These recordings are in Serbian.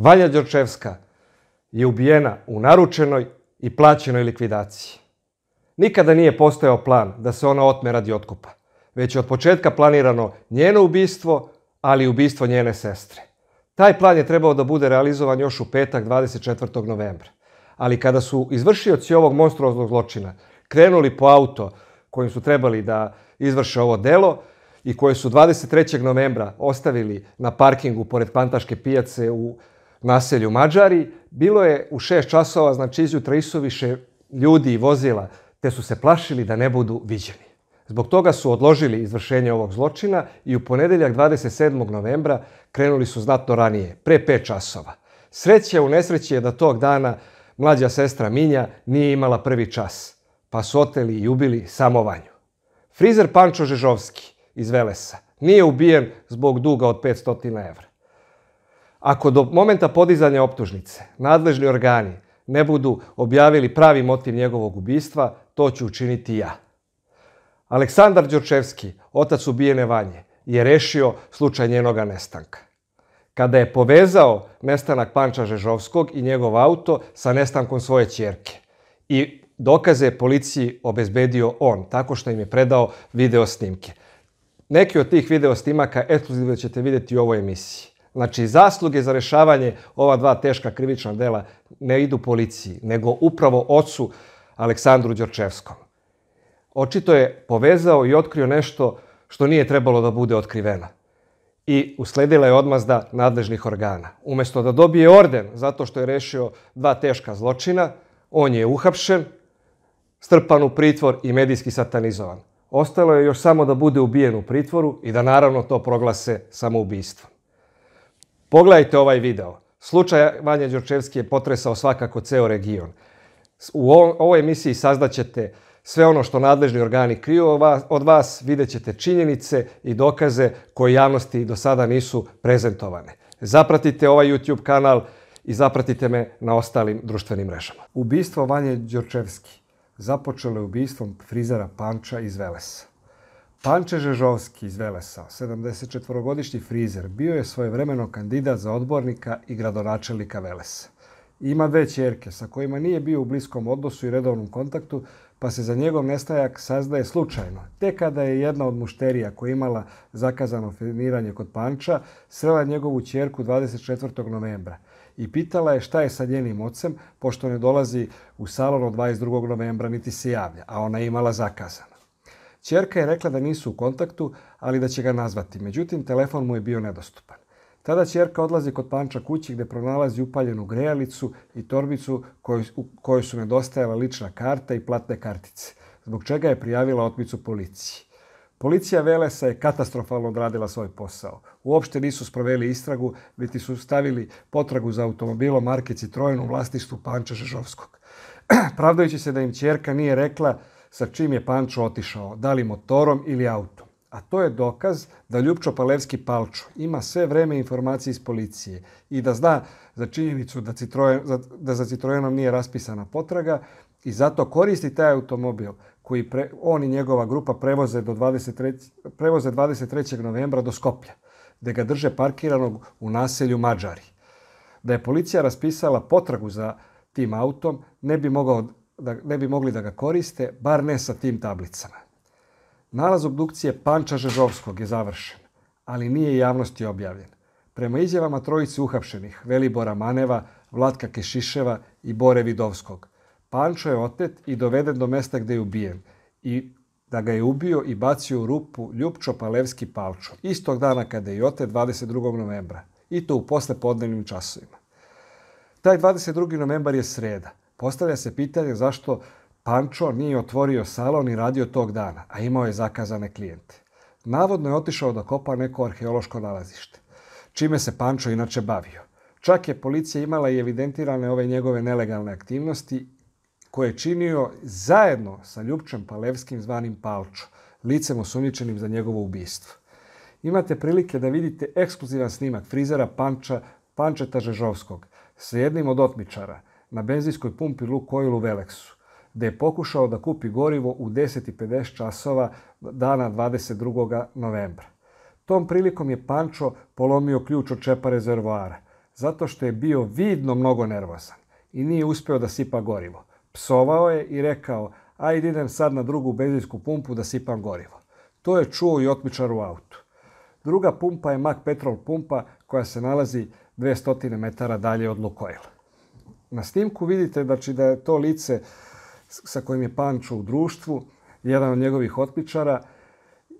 Vanja Đorčevska je ubijena u naručenoj i plaćenoj likvidaciji. Nikada nije postojao plan da se ona otme radi otkupa, već je od početka planirano njeno ubistvo, ali i ubistvo njene sestre. Taj plan je trebao da bude realizovan još u petak 24. novembra. Ali kada su izvršioci ovog monstruoznog zločina krenuli po auto kojim su trebali da izvrše ovo delo i koje su 23. novembra ostavili na parkingu pored Pantaške pijace u naselju Mađari, bilo je u 6 časova, znači izjutra isoviše ljudi i vozila, te su se plašili da ne budu viđeni. Zbog toga su odložili izvršenje ovog zločina i u ponedeljak 27. novembra krenuli su znatno ranije, pre 5 časova. Sreće u nesreći je da tog dana mlađa sestra Minja nije imala prvi čas, pa su oteli i ubili samo Vanju. Frizer Pančo Žežovski iz Velesa nije ubijen zbog duga od 500 evra. Ako do momenta podizanja optužnice nadležni organi ne budu objavili pravi motiv njegovog ubistva, to ću učiniti ja. Aleksandar Đorčevski, otac ubijene Vanje, je rešio slučaj njenoga nestanka. Kada je povezao nestanak Panča Žežovskog i njegov auto sa nestankom svoje ćerke i dokaze policiji obezbedio on, tako što im je predao video snimke. Neki od tih video snimaka ekskluzivno ćete vidjeti u ovoj emisiji. Znači, zasluge za rešavanje ova dva teška krivična dela ne idu policiji, nego upravo ocu Aleksandru Đorčevskom. Očito je povezao i otkrio nešto što nije trebalo da bude otkriveno. I usledila je odmazda nadležnih organa. Umesto da dobije orden zato što je rešio dva teška zločina, on je uhapšen, strpan u pritvor i medijski satanizovan. Ostalo je još samo da bude ubijen u pritvoru i da naravno to proglase samoubistvom. Pogledajte ovaj video. Slučaj Vanja Đorčevski je potresao svakako ceo region. U ovoj emisiji saznaćete sve ono što nadležni organi kriju od vas, vidjet ćete činjenice i dokaze koje javnosti do sada nisu prezentovane. Zapratite ovaj YouTube kanal i zapratite me na ostalim društvenim mrežama. Ubistvo Vanje Đorčevski započelo je ubistvom frizera Panča iz Velesa. Panče Žežovski iz Velesa, 74-godišnji frizer, bio je svojevremeno kandidat za odbornika i gradonačelnika Velesa. Ima dve čerke sa kojima nije bio u bliskom odnosu i redovnom kontaktu, pa se za njegov nestajak saznaje slučajno. Te kada je jedna od mušterija koja imala zakazano filmiranje kod Panča, srela njegovu čerku 24. novembra i pitala je šta je sa njenim ocem, pošto ne dolazi u salon od 22. novembra niti se javlja, a ona je imala zakazano. Čerka je rekla da nisu u kontaktu, ali da će ga nazvati. Međutim, telefon mu je bio nedostupan. Tada čerka odlazi kod Panča kući gde pronalazi upaljenu grejalicu i torbicu koj, u kojoj su nedostajala lična karta i platne kartice, zbog čega je prijavila otmicu policiji. Policija Velesa je katastrofalno odradila svoj posao. Uopšte nisu sproveli istragu, niti su stavili potragu za automobilom marke Citroen u vlastištvu Panča Žežovskog. Pravdajući se da im čerka nije rekla sa čim je Pančo otišao, da li motorom ili autom. A to je dokaz da Ljupčo Palevski Palčo ima sve vreme informacije iz policije i da zna za činjenicu da, Citroen, da za Citroenom nije raspisana potraga i zato koristi taj automobil koji pre, on i njegova grupa prevoze, do 23, prevoze 23. novembra do Skoplja, gde ga drže parkiranog u naselju Mađari. Da je policija raspisala potragu za tim autom, ne bi mogao da ne bi mogli da ga koriste, bar ne sa tim tablicama. Nalaz obdukcije Panča Žežovskog je završen, ali nije javnosti objavljen. Prema izjavama trojice uhapšenih, Velibora Maneva, Vlatka Kešiševa i Bore Vidovskog, Pančo je otet i doveden do mesta gde je ubijen i da ga je ubio i bacio u rupu Ljupčo Palevski Palčo, istog dana kada je otet 22. novembra, i to u poslepodnevnim časovima. Taj 22. novembar je sreda. Postavlja se pitanje zašto Pančo nije otvorio salon i radio tog dana, a imao je zakazane klijente. Navodno je otišao da kopa neko arheološko nalazište, čime se Pančo inače bavio. Čak je policija imala i evidentirane ove njegove nelegalne aktivnosti koje je činio zajedno sa Ljupčem Palevskim zvanim Palčo, licem osumnjičenim za njegovo ubistvo. Imate prilike da vidite ekskluzivan snimak frizera Panča, Pančeta Žežovskog sa jednim od otmičara – na benzinskoj pumpi Lukoil u Veleksu, gde je pokušao da kupi gorivo u 10.50 časova dana 22. novembra. Tom prilikom je Pančo polomio ključ od čepa rezervoara. zato što je bio vidno mnogo nervozan i nije uspeo da sipa gorivo. Psovao je i rekao, ajde idem sad na drugu benzinsku pumpu da sipam gorivo. To je čuo i otmičar u autu. Druga pumpa je Mac Petrol pumpa koja se nalazi 200 metara dalje od Lukoila. Na snimku vidite znači, da je to lice sa kojim je Pančo u društvu, jedan od njegovih otpičara,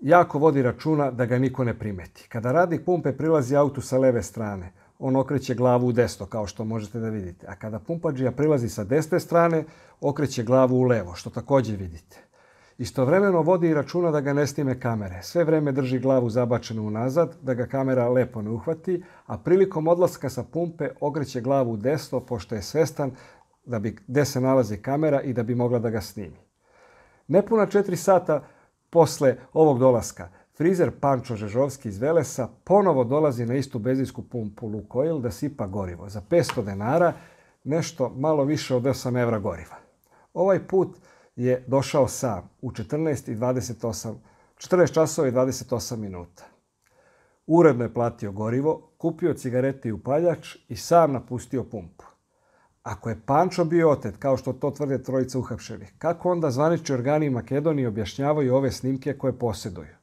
jako vodi računa da ga niko ne primeti. Kada radnik pumpe prilazi autu sa leve strane, on okreće glavu u desno, kao što možete da vidite. A kada pumpađija prilazi sa desne strane, okreće glavu u levo, što takođe vidite. Istovremeno vodi i računa da ga ne snime kamere. Sve vreme drži glavu zabačenu unazad, da ga kamera lepo ne uhvati, a prilikom odlaska sa pumpe okreće glavu desno, pošto je svestan da bi, gde se nalazi kamera i da bi mogla da ga snimi. Nepuna četiri sata posle ovog dolaska, frizer Pančo Žežovski iz Velesa ponovo dolazi na istu benzinsku pumpu Lukoil da sipa gorivo za 500 denara, nešto malo više od 8 evra goriva. Ovaj put je došao sam u 14 i 28, 14 časova i 28 minuta. Uredno je platio gorivo, kupio cigarete i upaljač i sam napustio pumpu. Ako je Pančo bio otet, kao što to tvrde trojica uhapšenih, kako onda zvanični organi Makedonije objašnjavaju ove snimke koje posjeduju?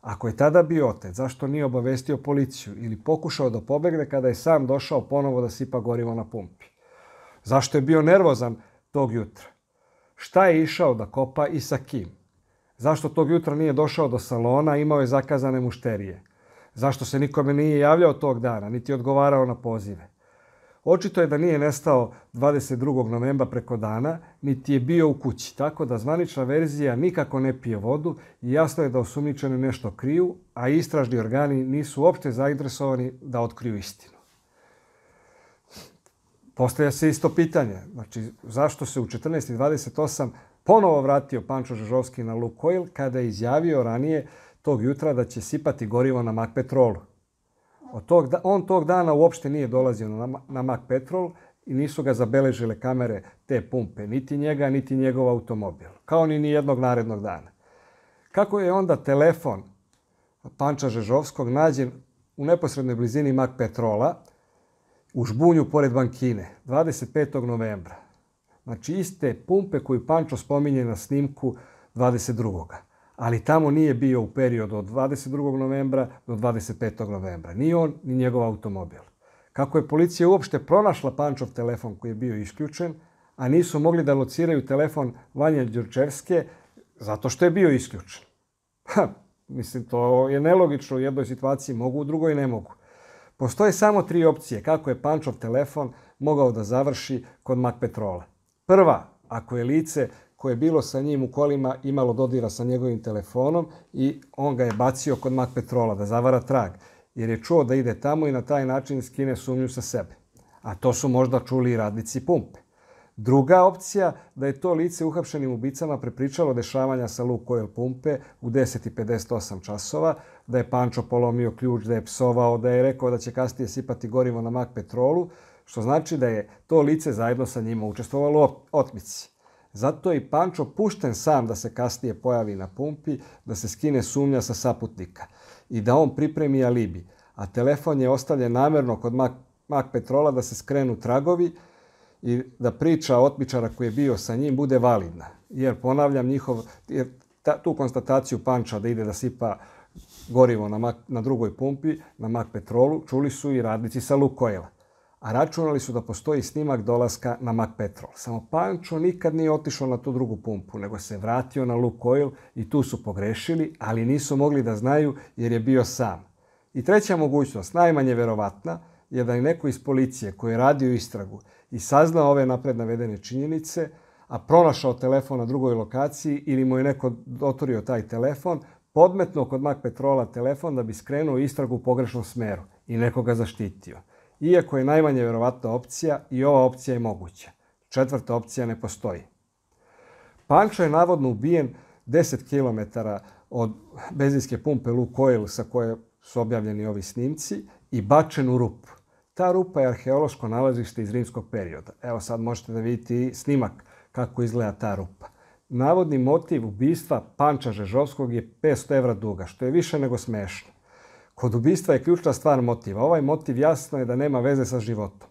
Ako je tada bio otet, zašto nije obavestio policiju ili pokušao da pobegne kada je sam došao ponovo da sipa gorivo na pumpi? Zašto je bio nervozan tog jutra? Šta je išao da kopa i sa kim? Zašto tog jutra nije došao do salona, imao je zakazane mušterije? Zašto se nikome nije javljao tog dana, niti odgovarao na pozive? Očito je da nije nestao 22. novembra preko dana, niti je bio u kući, tako da zvanična verzija nikako ne pije vodu i jasno je da osumničeni nešto kriju, a istražni organi nisu uopšte zainteresovani da otkriju istinu. Postavlja se isto pitanje, znači zašto se u 14.28 ponovo vratio Pančo Žežovski na Lukoil kada je izjavio ranije tog jutra da će sipati gorivo na Mak Petrolu. Od tog, on tog dana uopšte nije dolazio na, na Mac Petrol i nisu ga zabeležile kamere te pumpe, niti njega, niti njegov automobil, kao ni nijednog narednog dana. Kako je onda telefon Panča Žežovskog nađen u neposrednoj blizini Mac Petrola, u žbunju pored bankine, 25. novembra. Znači iste pumpe koju Pančo spominje na snimku 22 ali tamo nije bio u periodu od 22. novembra do 25. novembra. Ni on, ni njegov automobil. Kako je policija uopšte pronašla Pančov telefon koji je bio isključen, a nisu mogli da lociraju telefon Vanja Đurčevske zato što je bio isključen. Ha, mislim, to je nelogično u jednoj situaciji, mogu, u drugoj ne mogu. Postoje samo tri opcije kako je Pančov telefon mogao da završi kod Mak Petrola. Prva, ako je lice koje je bilo sa njim u kolima imalo dodira sa njegovim telefonom i on ga je bacio kod Mak Petrola da zavara trag, jer je čuo da ide tamo i na taj način skine sumnju sa sebe. A to su možda čuli i radnici pumpe. Druga opcija da je to lice uhapšenim ubicama prepričalo dešavanja sa Lukoil pumpe u 10.58 časova, da je Pančo polomio ključ, da je psovao, da je rekao da će kasnije sipati gorivo na Mak Petrolu, što znači da je to lice zajedno sa njima učestvovalo u otmici. Zato je i Pančo pušten sam da se kasnije pojavi na pumpi, da se skine sumnja sa saputnika i da on pripremi alibi. A telefon je ostavljen namerno kod Mak, Mak Petrola da se skrenu tragovi i da priča otmičara koji je bio sa njim bude validna. Jer, ponavljam, njihov, jer ta, tu konstataciju Panča da ide da sipa gorivo na, Mak, na drugoj pumpi, na Mak Petrolu, čuli su i radnici sa Lukoila a računali su da postoji snimak dolaska na Mac Petrol. Samo Pančo nikad nije otišao na tu drugu pumpu, nego se vratio na Lukoil i tu su pogrešili, ali nisu mogli da znaju jer je bio sam. I treća mogućnost, najmanje verovatna, je da je neko iz policije koji je radio istragu i saznao ove napred navedene činjenice, a pronašao telefon na drugoj lokaciji ili mu je neko otvorio taj telefon, podmetno kod Mac Petrola telefon da bi skrenuo istragu u pogrešnom smeru i nekoga zaštitio iako je najmanje verovatna opcija i ova opcija je moguća. Četvrta opcija ne postoji. Pančo je navodno ubijen 10 km od benzinske pumpe Lukoil sa koje su objavljeni ovi snimci i bačen u rupu. Ta rupa je arheološko nalazište iz rimskog perioda. Evo sad možete da vidite snimak kako izgleda ta rupa. Navodni motiv ubistva Panča Žežovskog je 500 evra duga, što je više nego smešno. Kod ubistva je ključna stvar motiva. Ovaj motiv jasno je da nema veze sa životom.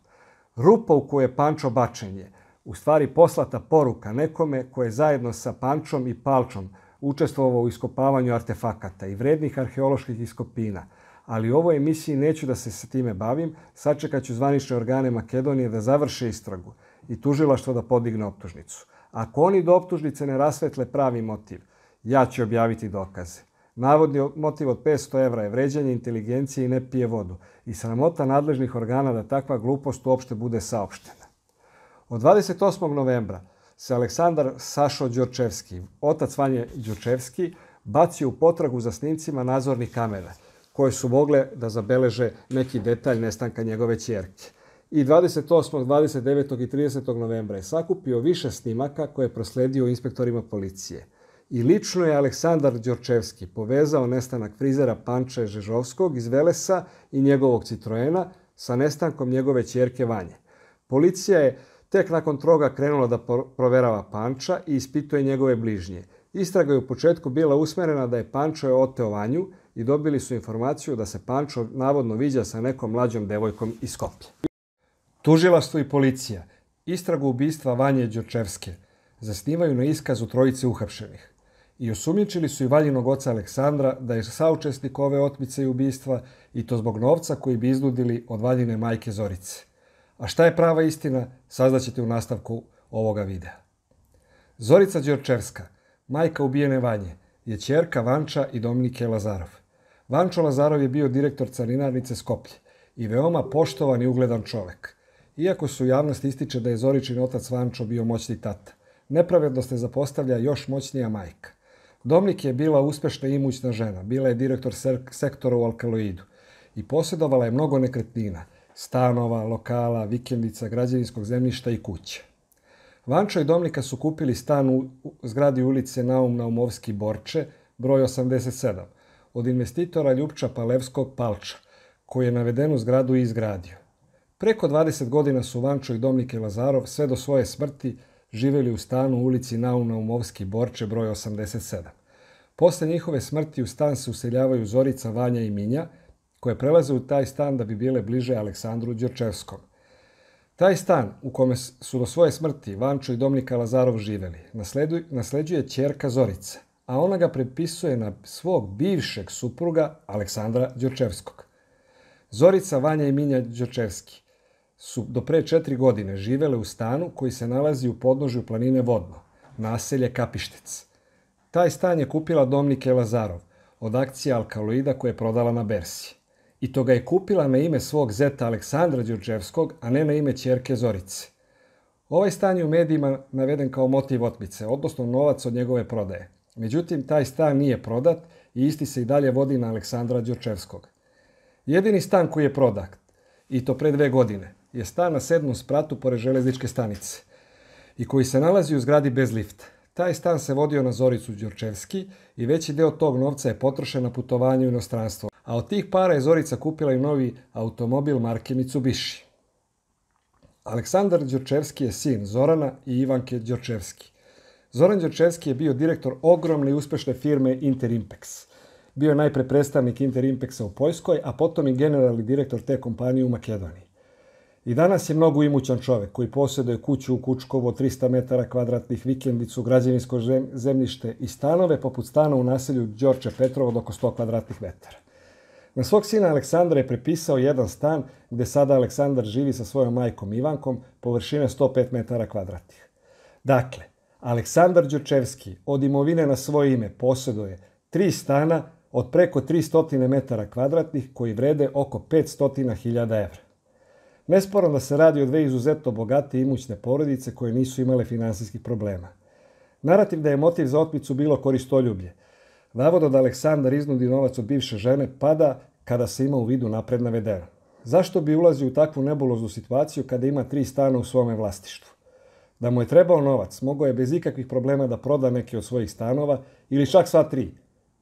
Rupa u kojoj je Pančo bačen je u stvari poslata poruka nekome koje je zajedno sa Pančom i Palčom učestvovao u iskopavanju artefakata i vrednih arheoloških iskopina. Ali u ovoj emisiji neću da se sa time bavim, sačekat ću zvanične organe Makedonije da završe istragu i tužilaštvo da podigne optužnicu. Ako oni do optužnice ne rasvetle pravi motiv, ja ću objaviti dokaze. Navodni motiv od 500 evra je vređanje inteligencije i ne pije vodu i sramota nadležnih organa da takva glupost uopšte bude saopštena. Od 28. novembra se Aleksandar Sašo Đorčevski, otac Vanje Đorčevski, bacio u potragu za snimcima nadzornih kamera, koje su mogle da zabeleže neki detalj nestanka njegove čerke. I 28., 29. i 30. novembra je sakupio više snimaka koje je prosledio inspektorima policije. I lično je Aleksandar Đorčevski povezao nestanak frizera Panče Žežovskog iz Velesa i njegovog Citroena sa nestankom njegove čerke Vanje. Policija je tek nakon toga krenula da proverava Panča i ispituje njegove bližnje. Istraga je u početku bila usmerena da je Pančo je oteo Vanju i dobili su informaciju da se Pančo navodno viđa sa nekom mlađom devojkom iz Skoplja. Tužilaštvo i policija istragu ubistva Vanje Đorčevske zasnivaju na iskazu trojice uhapšenih i osumnjičili su i Valjinog oca Aleksandra da je saučesnik ove otmice i ubistva i to zbog novca koji bi iznudili od Valjine majke Zorice. A šta je prava istina, saznaćete u nastavku ovoga videa. Zorica Đorčevska, majka ubijene Vanje, je čerka Vanča i Dominike Lazarov. Vančo Lazarov je bio direktor carinarnice Skoplje i veoma poštovan i ugledan čovek. Iako su javnost ističe da je Zoričin otac Vančo bio moćni tata, nepravedno se zapostavlja još moćnija majka. Domnik je bila uspešna i imućna žena, bila je direktor sektora u Alkaloidu i posjedovala je mnogo nekretnina, stanova, lokala, vikendica, građevinskog zemljišta i kuće. Vančo i Domnika su kupili stan u zgradi ulice Naum Naumovski Borče, broj 87, od investitora Ljupča Palevskog Palča, koji je navedenu zgradu izgradio. Preko 20 godina su Vančo i Domnike Lazarov sve do svoje smrti živeli u stanu u ulici Nauna Umovski Borče broj 87. Posle njihove smrti u stan se useljavaju Zorica, Vanja i Minja, koje prelaze u taj stan da bi bile bliže Aleksandru Đorčevskom. Taj stan u kome su do svoje smrti Vančo i Domnika Lazarov živeli, nasleđuje čerka Zorica, a ona ga prepisuje na svog bivšeg supruga Aleksandra Đorčevskog. Zorica, Vanja i Minja Đorčevski su do pre četiri godine živele u stanu koji se nalazi u podnožju planine Vodno, naselje Kapištec. Taj stan je kupila Domnike Lazarov od akcije Alkaloida koje je prodala na Bersi. I to ga je kupila na ime svog zeta Aleksandra Đurđevskog, a ne na ime čerke Zorice. Ovaj stan je u medijima naveden kao motiv otmice, odnosno novac od njegove prodaje. Međutim, taj stan nije prodat i isti se i dalje vodi na Aleksandra Đurčevskog. Jedini stan koji je prodat, i to pre dve godine, je stan na sedmom spratu pored železničke stanice i koji se nalazi u zgradi bez lifta. Taj stan se vodio na Zoricu Đorčevski i veći deo tog novca je potrošen na putovanje u inostranstvo. A od tih para je Zorica kupila i novi automobil marke Mitsubishi. Aleksandar Đorčevski je sin Zorana i Ivanke Đorčevski. Zoran Đorčevski je bio direktor ogromne i uspešne firme Interimpex. Bio je najpre predstavnik Interimpexa u Poljskoj, a potom i generalni direktor te kompanije u Makedoniji. I danas je mnogo imućan čovek koji posjeduje kuću u Kučkovo 300 metara kvadratnih, vikendicu, građevinsko zemljište i stanove poput stana u naselju Đorče Petrovo od oko 100 kvadratnih metara. Na svog sina Aleksandra je prepisao jedan stan gde sada Aleksandar živi sa svojom majkom Ivankom površine 105 metara kvadratnih. Dakle, Aleksandar Đurčevski od imovine na svoje ime posjeduje tri stana od preko 300 metara kvadratnih koji vrede oko 500.000 evra. Nesporno da se radi o dve izuzetno bogate i imućne porodice koje nisu imale finansijskih problema. Narativ da je motiv za otmicu bilo koristoljublje. Navodo da Aleksandar iznudi novac od bivše žene pada kada se ima u vidu napred navedeno. Zašto bi ulazio u takvu nebuloznu situaciju kada ima tri stana u svome vlastištvu? Da mu je trebao novac, mogao je bez ikakvih problema da proda neke od svojih stanova ili čak sva tri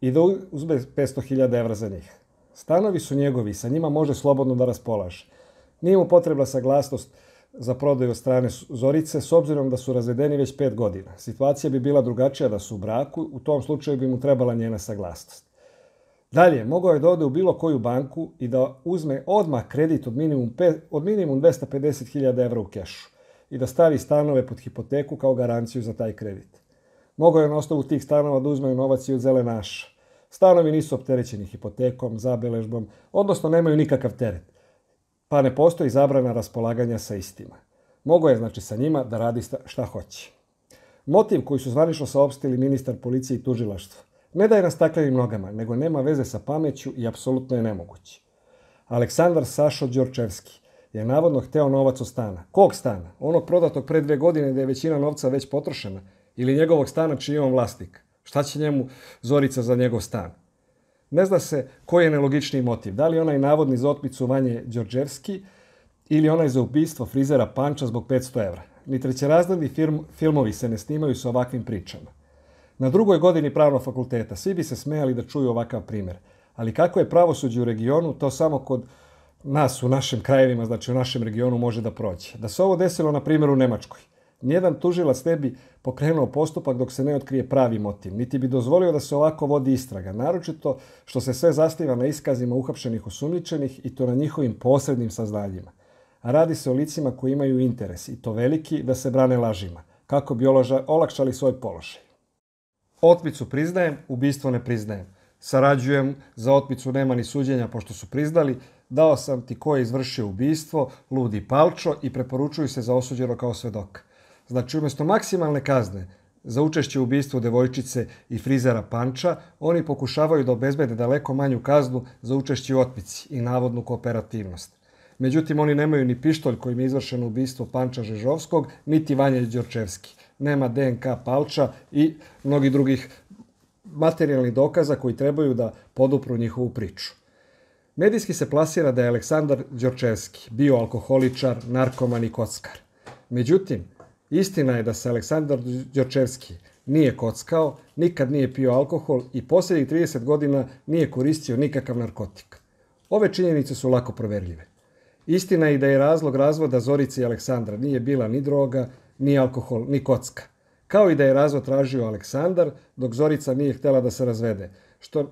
i da uzme 500.000 evra za njih. Stanovi su njegovi, sa njima može slobodno da raspolaže. Nije mu potrebna saglasnost za prodaju od strane Zorice, s obzirom da su razvedeni već pet godina. Situacija bi bila drugačija da su u braku, u tom slučaju bi mu trebala njena saglasnost. Dalje, mogao je da ode u bilo koju banku i da uzme odmah kredit od minimum, od minimum 250.000 evra u kešu i da stavi stanove pod hipoteku kao garanciju za taj kredit. Mogao je na osnovu tih stanova da uzme novac i od zelenaša. Stanovi nisu opterećeni hipotekom, zabeležbom, odnosno nemaju nikakav teret, pa ne postoji zabrana raspolaganja sa istima. Mogao je, znači, sa njima da radi šta hoće. Motiv koji su zvanično saopštili ministar policije i tužilaštva ne da je na staklenim nogama, nego nema veze sa pameću i apsolutno je nemoguće. Aleksandar Sašo Đorčevski je navodno hteo novac od stana. Kog stana? Onog prodatog pre dve godine gde je većina novca već potrošena? Ili njegovog stana čiji je on vlasnik? Šta će njemu Zorica za njegov stan? Ne zna se koji je nelogičniji motiv. Da li onaj navodni za otmicu Vanje Đorđevski ili onaj za ubistvo frizera Panča zbog 500 evra. Ni trećerazredni film, filmovi se ne snimaju sa ovakvim pričama. Na drugoj godini pravnog fakulteta svi bi se smejali da čuju ovakav primer. Ali kako je pravosuđe u regionu, to samo kod nas u našim krajevima, znači u našem regionu može da prođe. Da se ovo desilo, na primjer, u Nemačkoj. Nijedan tužilac ne bi pokrenuo postupak dok se ne otkrije pravi motiv, niti bi dozvolio da se ovako vodi istraga, naročito što se sve zastiva na iskazima uhapšenih osumnjičenih i to na njihovim posrednim saznanjima. A radi se o licima koji imaju interes, i to veliki, da se brane lažima, kako bi olakšali svoj položaj. Otmicu priznajem, ubistvo ne priznajem. Sarađujem, za otmicu nema ni suđenja pošto su priznali, dao sam ti ko je izvršio ubistvo, ludi palčo i preporučuju se za osuđeno kao svedok. Znači, umesto maksimalne kazne za učešće u ubistvu devojčice i frizera Panča, oni pokušavaju da obezbede daleko manju kaznu za učešće u otmici i navodnu kooperativnost. Međutim, oni nemaju ni pištolj kojim je izvršeno ubistvo Panča Žežovskog, niti Vanja Đorčevski. Nema DNK palča i mnogi drugih materijalnih dokaza koji trebaju da podupru njihovu priču. Medijski se plasira da je Aleksandar Đorčevski bio alkoholičar, narkoman i kockar. Međutim, istina je da se Aleksandar Đorčevski nije kockao, nikad nije pio alkohol i posljednjih 30 godina nije koristio nikakav narkotik. Ove činjenice su lako proverljive. Istina je da je razlog razvoda Zorice i Aleksandra nije bila ni droga, ni alkohol, ni kocka. Kao i da je razvod tražio Aleksandar, dok Zorica nije htela da se razvede, što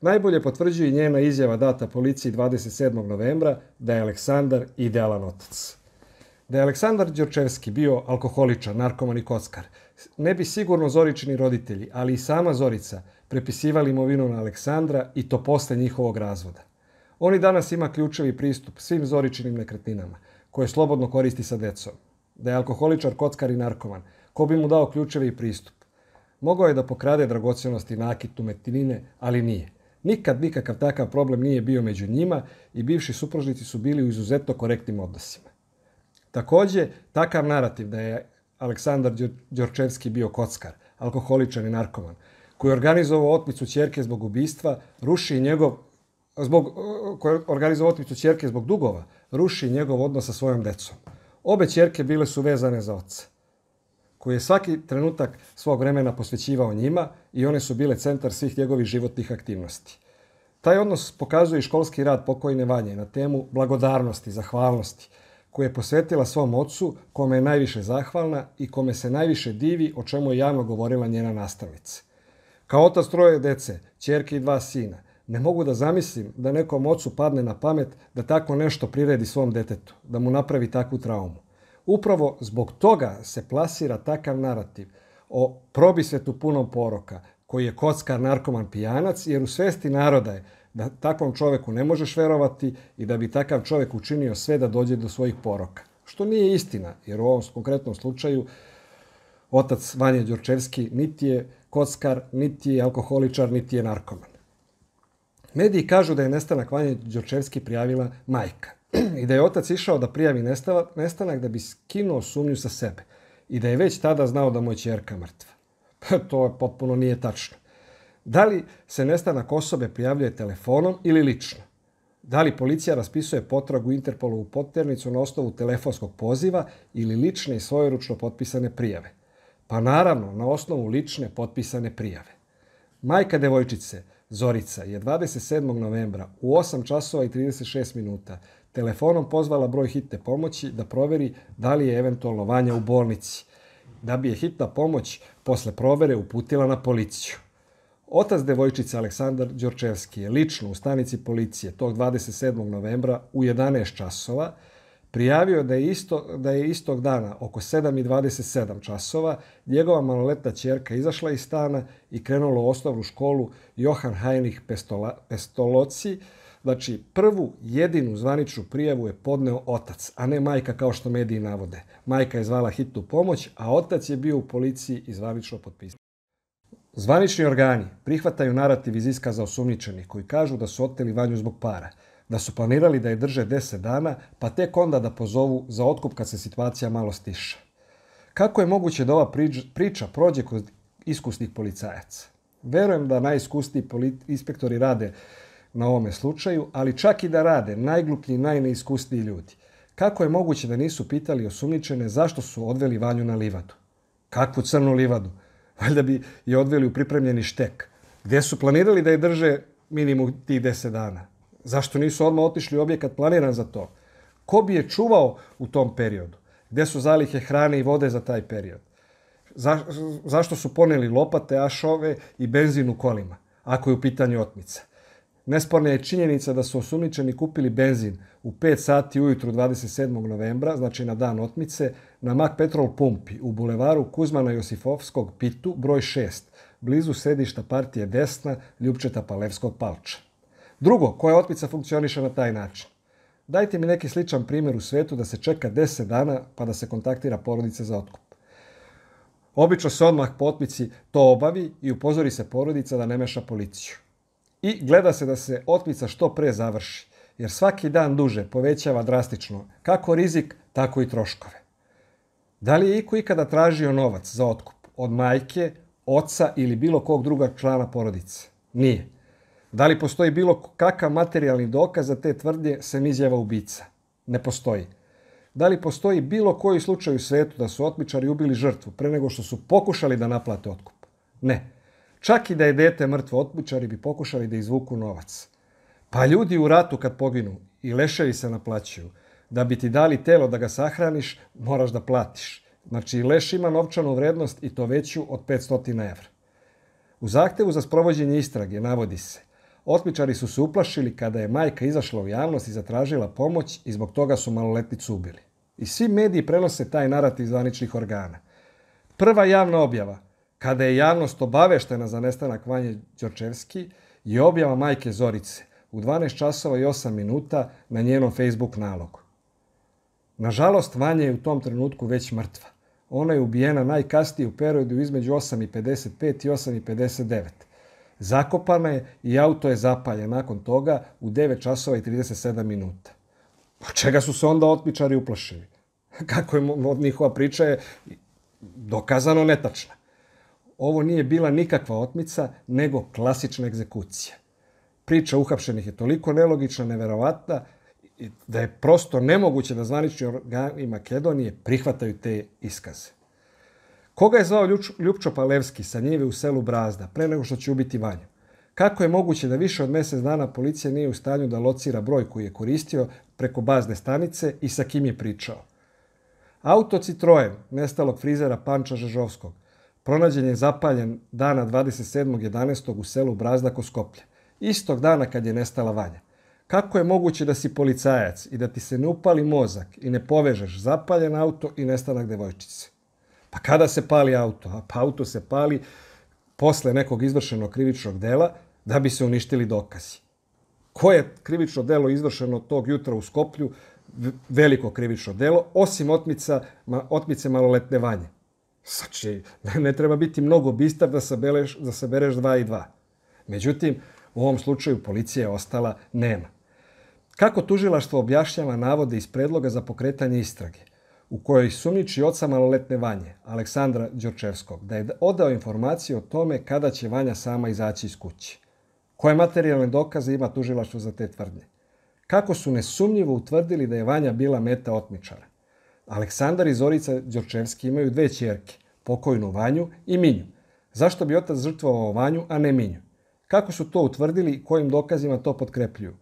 najbolje potvrđuje njena izjava data policiji 27. novembra da je Aleksandar idealan otac. Da je Aleksandar Đorčevski bio alkoholičar, narkoman i kockar, ne bi sigurno Zoričini roditelji, ali i sama Zorica, prepisivali imovinu na Aleksandra i to posle njihovog razvoda. Oni danas ima ključevi pristup svim Zoričinim nekretninama, koje slobodno koristi sa decom. Da je alkoholičar, kockar i narkoman, ko bi mu dao ključevi pristup? Mogao je da pokrade dragocenosti nakitu metinine, ali nije. Nikad nikakav takav problem nije bio među njima i bivši supružnici su bili u izuzetno korektnim odnosima. Takođe, takav narativ da je Aleksandar Đorčevski bio kockar, alkoholičan i narkoman, koji organizovao otmicu ćerke zbog ubistva, ruši i njegov zbog, koji organizovao otmicu ćerke zbog dugova, ruši njegov odnos sa svojom decom. Obe ćerke bile su vezane za oca, koji je svaki trenutak svog vremena posvećivao njima i one su bile centar svih njegovih životnih aktivnosti. Taj odnos pokazuje i školski rad pokojne Vanje na temu blagodarnosti, zahvalnosti, koje je posvetila svom ocu, kome je najviše zahvalna i kome se najviše divi, o čemu je javno govorila njena nastavnica. Kao otac troje dece, čerke i dva sina, ne mogu da zamislim da nekom ocu padne na pamet da tako nešto priredi svom detetu, da mu napravi takvu traumu. Upravo zbog toga se plasira takav narativ o probisvetu punom poroka, koji je kockar, narkoman, pijanac, jer u svesti naroda je da takvom čoveku ne možeš verovati i da bi takav čovek učinio sve da dođe do svojih poroka. Što nije istina, jer u ovom konkretnom slučaju otac Vanja Đorčevski niti je kockar, niti je alkoholičar, niti je narkoman. Mediji kažu da je nestanak Vanja Đorčevski prijavila majka i da je otac išao da prijavi nestanak da bi skinuo sumnju sa sebe i da je već tada znao da mu je čerka mrtva. Pa to potpuno nije tačno. Da li se nestanak osobe prijavljuje telefonom ili lično? Da li policija raspisuje potragu Interpolu u poternicu na osnovu telefonskog poziva ili lične i svojeručno potpisane prijave? Pa naravno, na osnovu lične potpisane prijave. Majka devojčice, Zorica, je 27. novembra u 8 časova i 36 minuta telefonom pozvala broj hitne pomoći da proveri da li je eventualno Vanja u bolnici, da bi je hitna pomoć posle provere uputila na policiju. Otac devojčice Aleksandar Đorčevski je lično u stanici policije tog 27. novembra u 11 časova prijavio da je, isto, da je istog dana oko 7.27 časova njegova maloletna čerka izašla iz stana i krenula u osnovnu školu Johan Heinrich Pestola, Pestoloci. Znači, prvu jedinu zvaničnu prijavu je podneo otac, a ne majka kao što mediji navode. Majka je zvala hitnu pomoć, a otac je bio u policiji i zvanično potpisao. Zvanični organi prihvataju narativ iz iskaza osumnjičenih koji kažu da su oteli Vanju zbog para, da su planirali da je drže 10 dana, pa tek onda da pozovu za otkup kad se situacija malo stiša. Kako je moguće da ova priča prođe kod iskusnih policajaca? Verujem da najiskusniji inspektori rade na ovome slučaju, ali čak i da rade najgluplji i najneiskusniji ljudi. Kako je moguće da nisu pitali osumnjičene zašto su odveli Vanju na livadu? Kakvu crnu livadu? Valjda bi je odveli u pripremljeni štek. Gde su planirali da je drže minimum tih 10 dana? Zašto nisu odmah otišli u objekat planiran za to? Ko bi je čuvao u tom periodu? Gde su zalihe hrane i vode za taj period? Za, zašto su poneli lopate, ašove i benzin u kolima, ako je u pitanju otmica? Nesporna je činjenica da su osumničeni kupili benzin u 5 sati ujutru 27. novembra, znači na dan otmice, na Mak Petrol pumpi u bulevaru Kuzmana Josifovskog Pitu, broj 6, blizu sedišta partije Desna, Ljubčeta Palevskog Palča. Drugo, koja otmica funkcioniše na taj način? Dajte mi neki sličan primjer u svetu da se čeka 10 dana pa da se kontaktira porodica za otkup. Obično se odmah po otmici to obavi i upozori se porodica da ne meša policiju. I gleda se da se otmica što pre završi, jer svaki dan duže povećava drastično kako rizik, tako i troškove. Da li je iko ikada tražio novac za otkup od majke, oca ili bilo kog drugog člana porodice? Nije. Da li postoji bilo kakav materijalni dokaz za te tvrdnje sem izjava ubica? Ne postoji. Da li postoji bilo koji slučaj u svetu da su otmičari ubili žrtvu pre nego što su pokušali da naplate otkup? Ne. Čak i da je dete mrtvo, otmičari bi pokušali da izvuku novac. Pa ljudi u ratu kad poginu i leševi se naplaćuju, da bi ti dali telo da ga sahraniš, moraš da platiš. Znači, leš ima novčanu vrednost i to veću od 500 evra. U zahtevu za sprovođenje istrage navodi se Otmičari su se uplašili kada je majka izašla u javnost i zatražila pomoć i zbog toga su maloletnicu ubili. I svi mediji prenose taj narativ zvaničnih organa. Prva javna objava, kada je javnost obaveštena za nestanak Vanje Đorčevski, je objava majke Zorice u 12 časova i 8 minuta na njenom Facebook nalogu. Nažalost, Vanja je u tom trenutku već mrtva. Ona je ubijena najkasnije u periodu između 8.55 i 8.59. Zakopana je i auto je zapaljen nakon toga u 9 časova i 37 minuta. Od čega su se onda otmičari uplašili? Kako je njihova priča je dokazano netačna. Ovo nije bila nikakva otmica, nego klasična egzekucija. Priča uhapšenih je toliko nelogična, neverovatna, da je prosto nemoguće da zvanični organi Makedonije prihvataju te iskaze. Koga je zvao Ljupčo Palevski sa njive u selu Brazda pre nego što će ubiti Vanju? Kako je moguće da više od mesec dana policija nije u stanju da locira broj koji je koristio preko bazne stanice i sa kim je pričao? Auto Citroen, nestalog frizera Panča Žežovskog, pronađen je zapaljen dana 27.11. u selu Brazda Koskoplja, istog dana kad je nestala Vanja. Kako je moguće da si policajac i da ti se ne upali mozak i ne povežeš zapaljen auto i nestanak devojčice? Pa kada se pali auto? Pa auto se pali posle nekog izvršenog krivičnog dela da bi se uništili dokazi. Koje krivično delo izvršeno tog jutra u Skoplju? Veliko krivično delo, osim otmica, otmice maloletne vanje. Znači, ne treba biti mnogo bistar da sabereš, da sabereš dva i dva. Međutim, u ovom slučaju policija je ostala nema. Kako tužilaštvo objašnjava navode iz predloga za pokretanje istrage? u kojoj sumniči oca maloletne Vanje, Aleksandra Đorčevskog, da je odao informacije o tome kada će Vanja sama izaći iz kuće. Koje materijalne dokaze ima tužilaštvo za te tvrdnje? Kako su nesumnjivo utvrdili da je Vanja bila meta otmičara? Aleksandar i Zorica Đorčevski imaju dve ćerke, pokojnu Vanju i Minju. Zašto bi otac žrtvovao Vanju, a ne Minju? Kako su to utvrdili i kojim dokazima to potkrepljuju?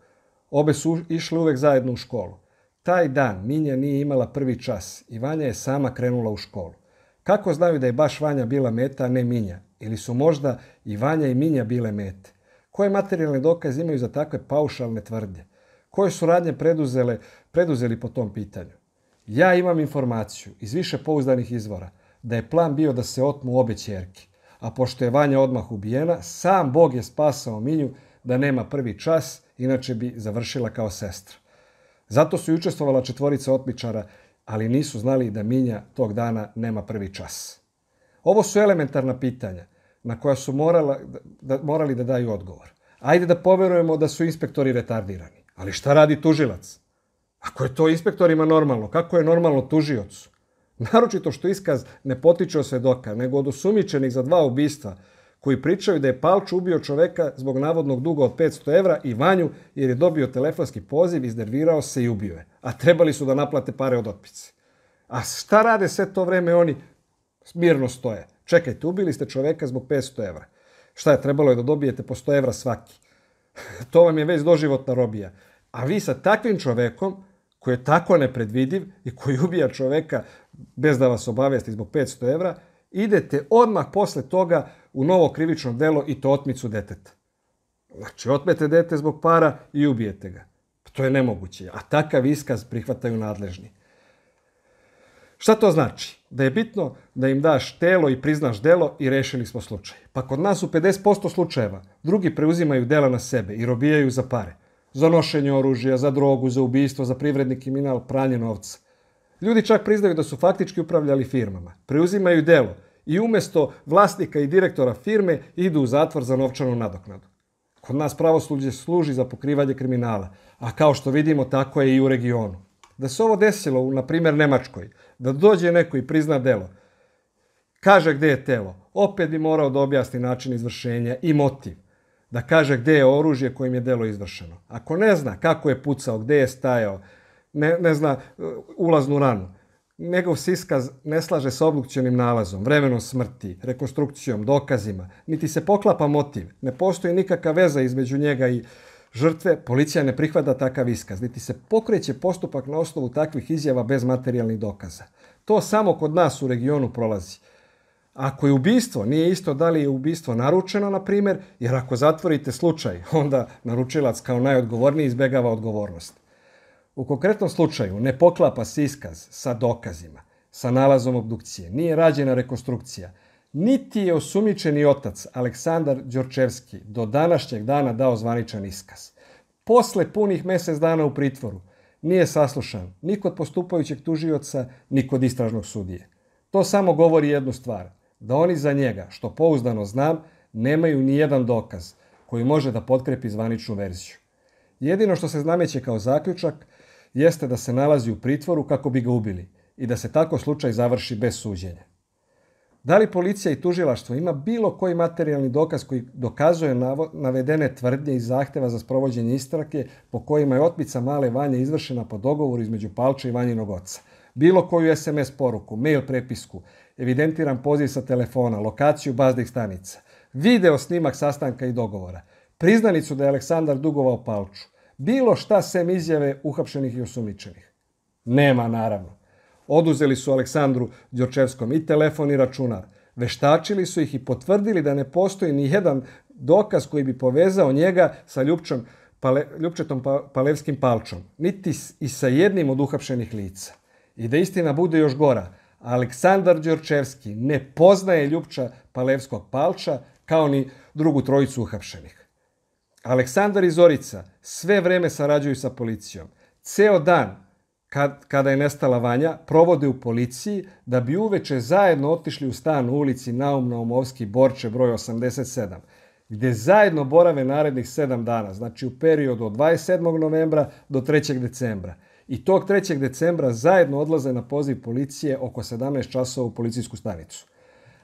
Obe su išle uvek zajedno u školu. Taj dan Minja nije imala prvi čas i Vanja je sama krenula u školu. Kako znaju da je baš Vanja bila meta, a ne Minja? Ili su možda i Vanja i Minja bile mete? Koje materijalne dokaze imaju za takve paušalne tvrdnje? Koje su radnje preduzele, preduzeli po tom pitanju? Ja imam informaciju iz više pouzdanih izvora da je plan bio da se otmu obe čerke. A pošto je Vanja odmah ubijena, sam Bog je spasao Minju da nema prvi čas, inače bi završila kao sestra. Zato su i učestvovala četvorica otmičara, ali nisu znali da Minja tog dana nema prvi čas. Ovo su elementarna pitanja na koja su morala, da, morali da daju odgovor. Ajde da poverujemo da su inspektori retardirani. Ali šta radi tužilac? Ako je to inspektorima normalno, kako je normalno tužiocu? Naročito što iskaz ne potiče od svedoka, nego od osumičenih za dva ubistva, koji pričaju da je Palč ubio čoveka zbog navodnog duga od 500 evra i Vanju jer je dobio telefonski poziv, iznervirao se i ubio je. A trebali su da naplate pare od otpice. A šta rade sve to vreme oni? Mirno stoje. Čekajte, ubili ste čoveka zbog 500 evra. Šta je, trebalo je da dobijete po 100 evra svaki. to vam je već doživotna robija. A vi sa takvim čovekom, koji je tako nepredvidiv i koji ubija čoveka bez da vas obavesti zbog 500 evra, idete odmah posle toga u novo krivično delo i to otmicu deteta. Znači, otmete dete zbog para i ubijete ga. To je nemoguće. A takav iskaz prihvataju nadležni. Šta to znači? Da je bitno da im daš telo i priznaš delo i rešili smo slučaj. Pa kod nas u 50% slučajeva drugi preuzimaju dela na sebe i robijaju za pare. Za nošenje oružja, za drogu, za ubistvo, za privredni kriminal, pranje novca. Ljudi čak priznaju da su faktički upravljali firmama. Preuzimaju delo i umesto vlasnika i direktora firme idu u zatvor za novčanu nadoknadu. Kod nas pravosuđe služi za pokrivanje kriminala, a kao što vidimo tako je i u regionu. Da se ovo desilo u, na primjer, Nemačkoj, da dođe neko i prizna delo, kaže gde je telo, opet bi morao da objasni način izvršenja i motiv, da kaže gde je oružje kojim je delo izvršeno. Ako ne zna kako je pucao, gde je stajao, ne, ne zna uh, ulaznu ranu, njegov se iskaz ne slaže sa obdukcionim nalazom, vremenom smrti, rekonstrukcijom, dokazima, niti se poklapa motiv, ne postoji nikakva veza između njega i žrtve, policija ne prihvata takav iskaz, niti se pokreće postupak na osnovu takvih izjava bez materijalnih dokaza. To samo kod nas u regionu prolazi. Ako je ubistvo, nije isto da li je ubistvo naručeno, na primjer, jer ako zatvorite slučaj, onda naručilac kao najodgovorniji izbegava odgovornost. U konkretnom slučaju ne poklapa se iskaz sa dokazima, sa nalazom obdukcije, nije rađena rekonstrukcija, niti je osumičeni otac Aleksandar Đorčevski do današnjeg dana dao zvaničan iskaz. Posle punih mesec dana u pritvoru nije saslušan ni kod postupajućeg tužioca, ni kod istražnog sudije. To samo govori jednu stvar, da oni za njega, što pouzdano znam, nemaju ni jedan dokaz koji može da potkrepi zvaničnu verziju. Jedino što se znameće kao zaključak jeste da se nalazi u pritvoru kako bi ga ubili i da se tako slučaj završi bez suđenja. Da li policija i tužilaštvo ima bilo koji materijalni dokaz koji dokazuje navedene tvrdnje i zahteva za sprovođenje istrake po kojima je otmica male Vanje izvršena po dogovoru između Palča i Vanjinog oca? Bilo koju SMS poruku, mail prepisku, evidentiran poziv sa telefona, lokaciju baznih stanica, video snimak sastanka i dogovora, priznanicu da je Aleksandar dugovao Palču, bilo šta sem izjave uhapšenih i osumničenih. Nema, naravno. Oduzeli su Aleksandru Đorčevskom i telefon i računar. Veštačili su ih i potvrdili da ne postoji ni jedan dokaz koji bi povezao njega sa Ljupčom, pale, Ljupčetom pa, Palevskim palčom, niti i sa jednim od uhapšenih lica. I da istina bude još gora, Aleksandar Đorčevski ne poznaje Ljupča Palevskog palča kao ni drugu trojicu uhapšenih. Aleksandar i Zorica sve vreme sarađuju sa policijom. Ceo dan kad, kada je nestala Vanja, provode u policiji da bi uveče zajedno otišli u stan u ulici Naum Naumovski Borče broj 87, gde zajedno borave narednih 7 dana, znači u periodu od 27. novembra do 3. decembra. I tog 3. decembra zajedno odlaze na poziv policije oko 17 časova u policijsku stanicu.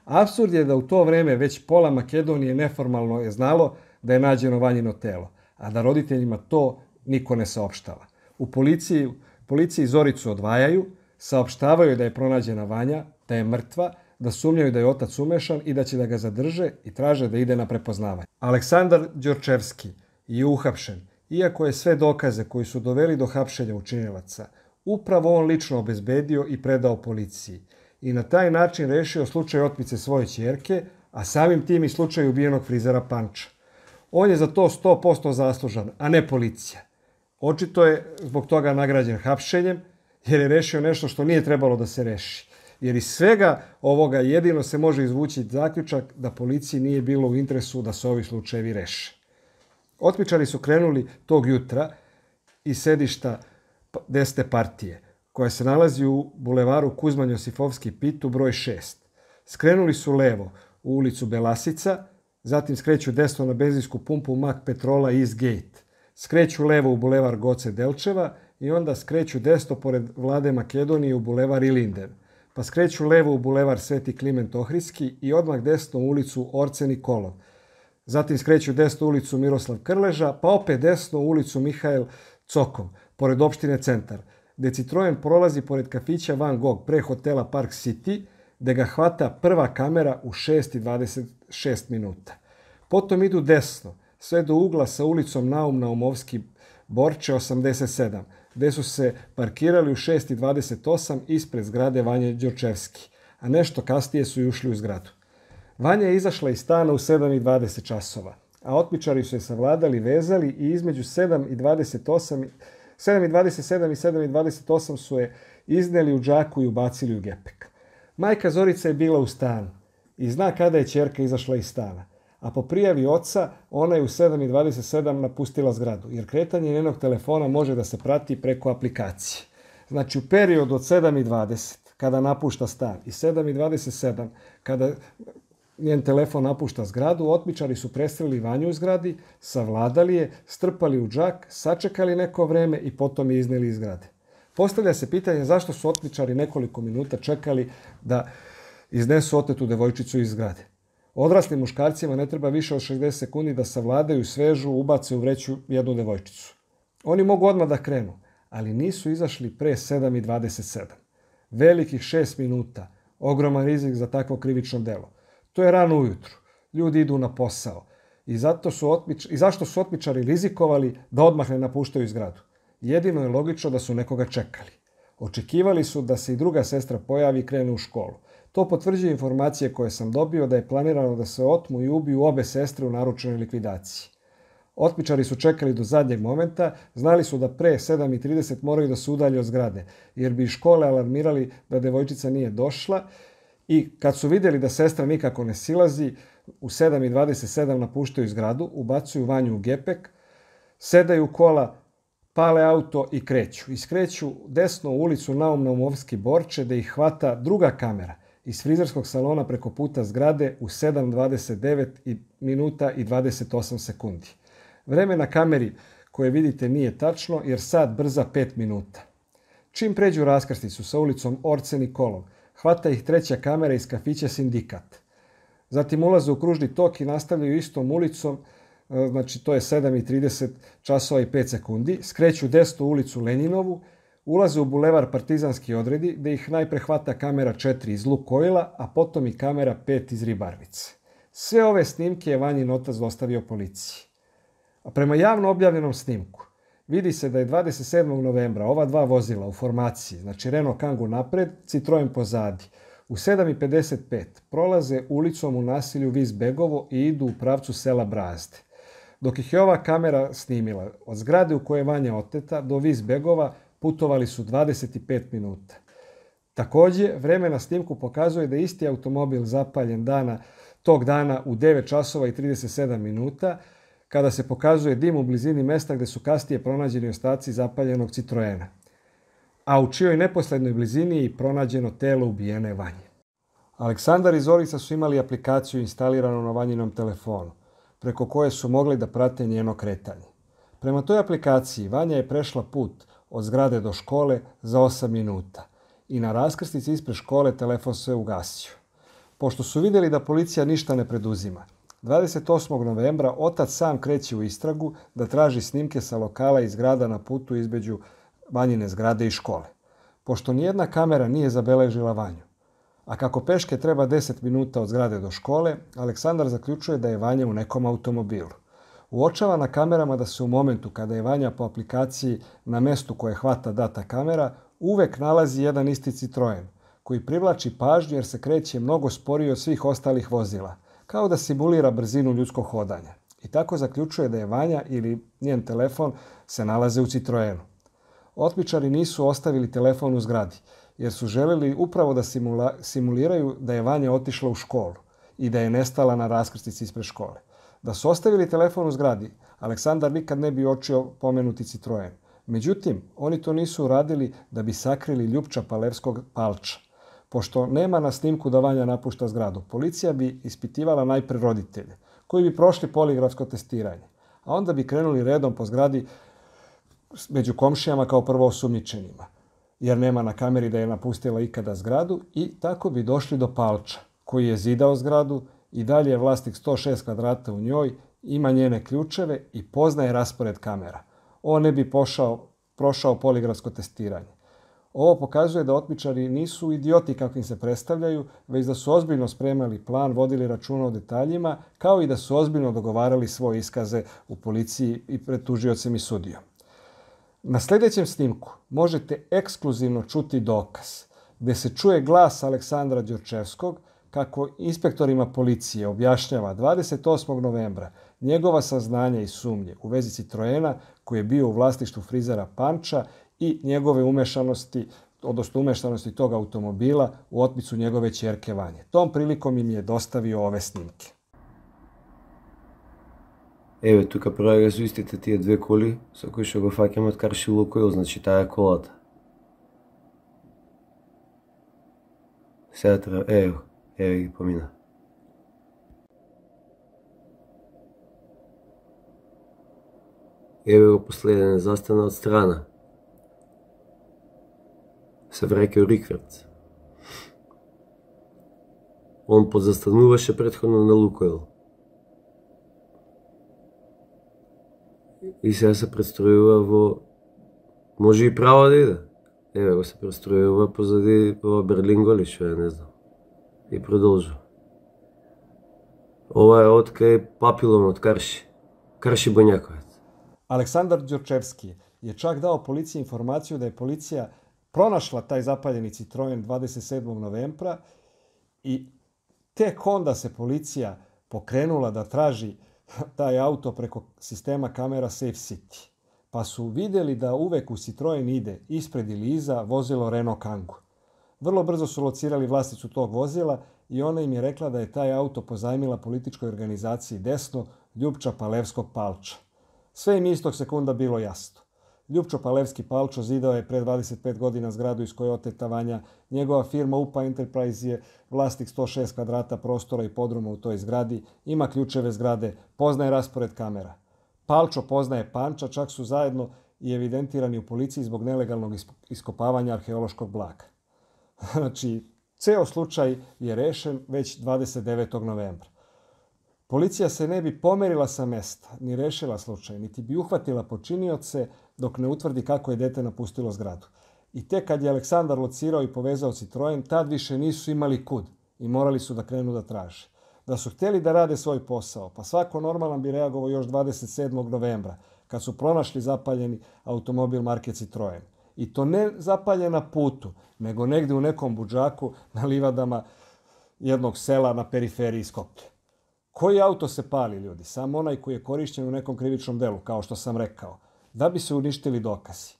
Absurd je da u to vreme već pola Makedonije neformalno je znalo da je nađeno Vanjino telo, a da roditeljima to niko ne saopštava. U policiji Policiji Zoricu odvajaju, saopštavaju da je pronađena Vanja, da je mrtva, da sumnjaju da je otac umešan i da će da ga zadrže i traže da ide na prepoznavanje. Aleksandar Đorčevski je uhapšen, iako je sve dokaze koji su doveli do hapšenja učinilaca, upravo on lično obezbedio i predao policiji i na taj način rešio slučaj otmice svoje ćerke, a samim tim i slučaj ubijenog frizera Panča. On je za to 100% zaslužan, a ne policija. Očito je zbog toga nagrađen hapšenjem, jer je rešio nešto što nije trebalo da se reši. Jer iz svega ovoga jedino se može izvući zaključak da policiji nije bilo u interesu da se ovi slučajevi reše. Otmičari su krenuli tog jutra iz sedišta desne partije, koja se nalazi u bulevaru Kuzman Josifovski Pitu broj 6. Skrenuli su levo u ulicu Belasica, zatim skreću desno na benzinsku pumpu Mak Petrola East Gate. Skreću levo u bulevar Goce Delčeva i onda skreću desno pored vlade Makedonije u bulevar Ilinden. Pa skreću levo u bulevar Sveti Kliment Ohriski i odmah desno u ulicu Orce Nikolov. Zatim skreću desno u ulicu Miroslav Krleža, pa opet desno ulicu Mihajl Cokov, pored opštine Centar, gde Citroen prolazi pored kafića Van Gogh pre hotela Park City, gde ga hvata prva kamera u 6.26 minuta. Potom idu desno, sve do ugla sa ulicom Naum Naumovski Borče 87, gde su se parkirali u 6.28 ispred zgrade Vanje Đorčevski, a nešto kasnije su ušli u zgradu. Vanja je izašla iz stana u 7.20 časova, a otmičari su je savladali, vezali i između 7.28 7.27 i 7.28 su je izneli u džaku i ubacili u gepek. Majka Zorica je bila u stanu i zna kada je čerka izašla iz stana. A po prijavi oca, ona je u 7.27 napustila zgradu, jer kretanje njenog telefona može da se prati preko aplikacije. Znači, u periodu od 7.20, kada napušta stan, i 7.27, kada njen telefon napušta zgradu, otmičari su prestreli Vanju u zgradi, savladali je, strpali u džak, sačekali neko vreme i potom je izneli iz zgrade. Postavlja se pitanje zašto su otmičari nekoliko minuta čekali da iznesu otetu devojčicu iz zgrade. Odraslim muškarcima ne treba više od 60 sekundi da savladaju svežu, ubace u vreću jednu devojčicu. Oni mogu odmah da krenu, ali nisu izašli pre 7.27. Velikih 6 minuta, ogroman rizik za takvo krivično delo. To je rano ujutru. Ljudi idu na posao. I, zato su otmič, I zašto su otmičari rizikovali da odmah ne napuštaju zgradu? Jedino je logično da su nekoga čekali. Očekivali su da se i druga sestra pojavi i krene u školu. To potvrđuje informacije koje sam dobio da je planirano da se otmu i ubiju obe sestre u naručenoj likvidaciji. Otmičari su čekali do zadnjeg momenta, znali su da pre 7.30 moraju da se udalje od zgrade, jer bi škole alarmirali da devojčica nije došla i kad su vidjeli da sestra nikako ne silazi, u 7.27 napuštaju zgradu, ubacuju vanju u gepek, sedaju kola, pale auto i kreću. Iskreću desno u ulicu Naum Naumovski Borče da ih hvata druga kamera iz frizerskog salona preko puta zgrade u 7.29 minuta i 28 sekundi. Vreme na kameri koje vidite nije tačno jer sad brza 5 minuta. Čim pređu raskrsnicu sa ulicom Orce Nikolov, hvata ih treća kamera iz kafića Sindikat. Zatim ulaze u kružni tok i nastavljaju istom ulicom E, znači to je 7.30 časova i 5 sekundi, skreću desnu ulicu Lenjinovu, ulaze u bulevar Partizanski odredi, gde ih najpre hvata kamera 4 iz Lukojla, a potom i kamera 5 iz Ribarvice. Sve ove snimke je Vanjin otac dostavio policiji. A prema javno objavljenom snimku, vidi se da je 27. novembra ova dva vozila u formaciji, znači Renault Kangoo napred, Citroen pozadi, u 7.55 prolaze ulicom u nasilju Vizbegovo i idu u pravcu sela Brazde. Dok ih je ova kamera snimila, od zgrade u kojoj je Vanja oteta do Vizbegova putovali su 25 minuta. Takođe, vreme na snimku pokazuje da isti automobil zapaljen dana tog dana u 9 časova i 37 minuta, kada se pokazuje dim u blizini mesta gde su kasnije pronađeni ostaci zapaljenog Citroena, a u čijoj neposlednoj blizini je pronađeno telo ubijene Vanje. Aleksandar i Zorica su imali aplikaciju instaliranu na Vanjinom telefonu preko koje su mogli da prate njeno kretanje. Prema toj aplikaciji Vanja je prešla put od zgrade do škole za 8 minuta i na raskrsnici ispred škole telefon se ugasio. Pošto su videli da policija ništa ne preduzima, 28. novembra otac sam kreće u istragu da traži snimke sa lokala i zgrada na putu između Vanjine zgrade i škole. Pošto nijedna kamera nije zabeležila Vanju, A kako peške treba 10 minuta od zgrade do škole, Aleksandar zaključuje da je Vanja u nekom automobilu. Uočava na kamerama da se u momentu kada je Vanja po aplikaciji na mestu koje hvata data kamera, uvek nalazi jedan isti Citroen, koji privlači pažnju jer se kreće mnogo sporije od svih ostalih vozila. Kao da simulira brzinu ljudskog hodanja. I tako zaključuje da je Vanja ili njen telefon se nalaze u Citroenu. Otmičari nisu ostavili telefon u zgradi, jer su želeli upravo da simula, simuliraju da je Vanja otišla u školu i da je nestala na raskrsnici ispred škole. Da su ostavili telefon u zgradi, Aleksandar nikad ne bi očio pomenuti Citroen. Međutim, oni to nisu uradili da bi sakrili Ljupča Palevskog palča. Pošto nema na snimku da Vanja napušta zgradu, policija bi ispitivala najpre roditelje, koji bi prošli poligrafsko testiranje, a onda bi krenuli redom po zgradi među komšijama kao prvo osumnjičenima, jer nema na kameri da je napustila ikada zgradu i tako bi došli do Palča, koji je zidao zgradu i dalje je vlasnik 106 kvadrata u njoj, ima njene ključeve i poznaje raspored kamera. On ne bi pošao, prošao poligrafsko testiranje. Ovo pokazuje da otmičari nisu idioti kakvim se predstavljaju, već da su ozbiljno spremali plan, vodili računa o detaljima, kao i da su ozbiljno dogovarali svoje iskaze u policiji i pred tužiocem i sudijom. Na sljedećem snimku možete ekskluzivno čuti dokaz gde se čuje glas Aleksandra Đorčevskog kako inspektorima policije objašnjava 28. novembra njegova saznanja i sumnje u vezi Citroena koji je bio u vlastištvu frizera Panča i njegove umešanosti, odnosno umešanosti tog automobila u otmicu njegove čerke Vanje. Tom prilikom im je dostavio ove snimke. Еве, тука прага со истите тие две коли, со кои што го фаќаме од Карши Лукойл, значи таа колата. Сега треба, ево, еве ги помина. Еве го последен застана од страна. Се враќа Рикверц. Он позастануваше предходно на Лукойл. И сега се предстројува во... Може и право да иде. Еве го се предстројува позади во Берлин голи, што е, не знам. И продолжува. Ова е од кај Папилон од Карши. Карши Бонјаковец. Александар Đorčevski е чак дао полиција информацију да е полиција pronašla taj zapaljeni Citroen 27. novembra i tek onda se policija pokrenula da traži taj auto preko sistema kamera Safe City. Pa su videli da uvek u Citroen ide ispred ili iza vozilo Renault Kangoo. Vrlo brzo su locirali vlasticu tog vozila i ona im je rekla da je taj auto pozajmila političkoj organizaciji Desno Ljubča Palevskog Palča. Sve im istog sekunda bilo jasno. Ljubčo Palevski Palčo zidao je pre 25 godina zgradu iz koje oteta Vanja. Njegova firma UPA Enterprise je vlasnik 106 kvadrata prostora i podruma u toj zgradi, ima ključeve zgrade, poznaje raspored kamera. Palčo poznaje Panča, čak su zajedno i evidentirani u policiji zbog nelegalnog iskopavanja arheološkog blaka. Znači, ceo slučaj je rešen već 29. novembra. Policija se ne bi pomerila sa mesta, ni rešila slučaj, niti bi uhvatila počinioce dok ne utvrdi kako je dete napustilo zgradu. I tek kad je Aleksandar locirao i povezao Citroen, tad više nisu imali kud i morali su da krenu da traže. Da su hteli da rade svoj posao, pa svako normalan bi reagovao još 27. novembra, kad su pronašli zapaljeni automobil marke Citroen. I to ne zapaljen na putu, nego negde u nekom buđaku na livadama jednog sela na periferiji Skoplje. Koji auto se pali, ljudi? Samo onaj koji je korišćen u nekom krivičnom delu, kao što sam rekao, da bi se uništili dokazi.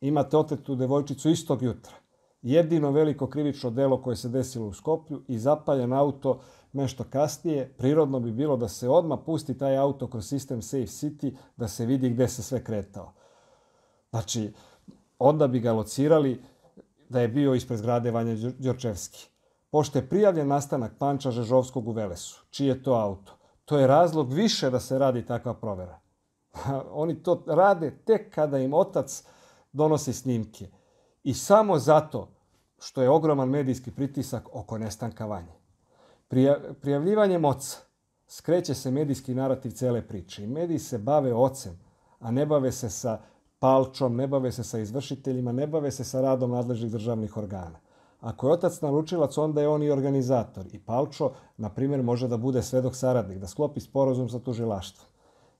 Imate otetu devojčicu istog jutra. Jedino veliko krivično delo koje se desilo u Skoplju i zapaljen auto nešto kasnije, prirodno bi bilo da se odma pusti taj auto kroz sistem Safe City, da se vidi gde se sve kretao. Znači, onda bi ga locirali da je bio ispred zgrade Vanja Đorčevski. Pošto je prijavljen nastanak Panča Žežovskog u Velesu, čiji je to auto, to je razlog više da se radi takva provera. Oni to rade tek kada im otac donosi snimke. I samo zato što je ogroman medijski pritisak oko nestanka Vanje. Prijavljivanjem oca skreće se medijski narativ cele priče. I mediji se bave ocem, a ne bave se sa palčom, ne bave se sa izvršiteljima, ne bave se sa radom nadležnih državnih organa. Ako je otac naručilac, onda je on i organizator. I Palčo, na primjer, može da bude svedok saradnik, da sklopi sporozum sa tužilaštvom.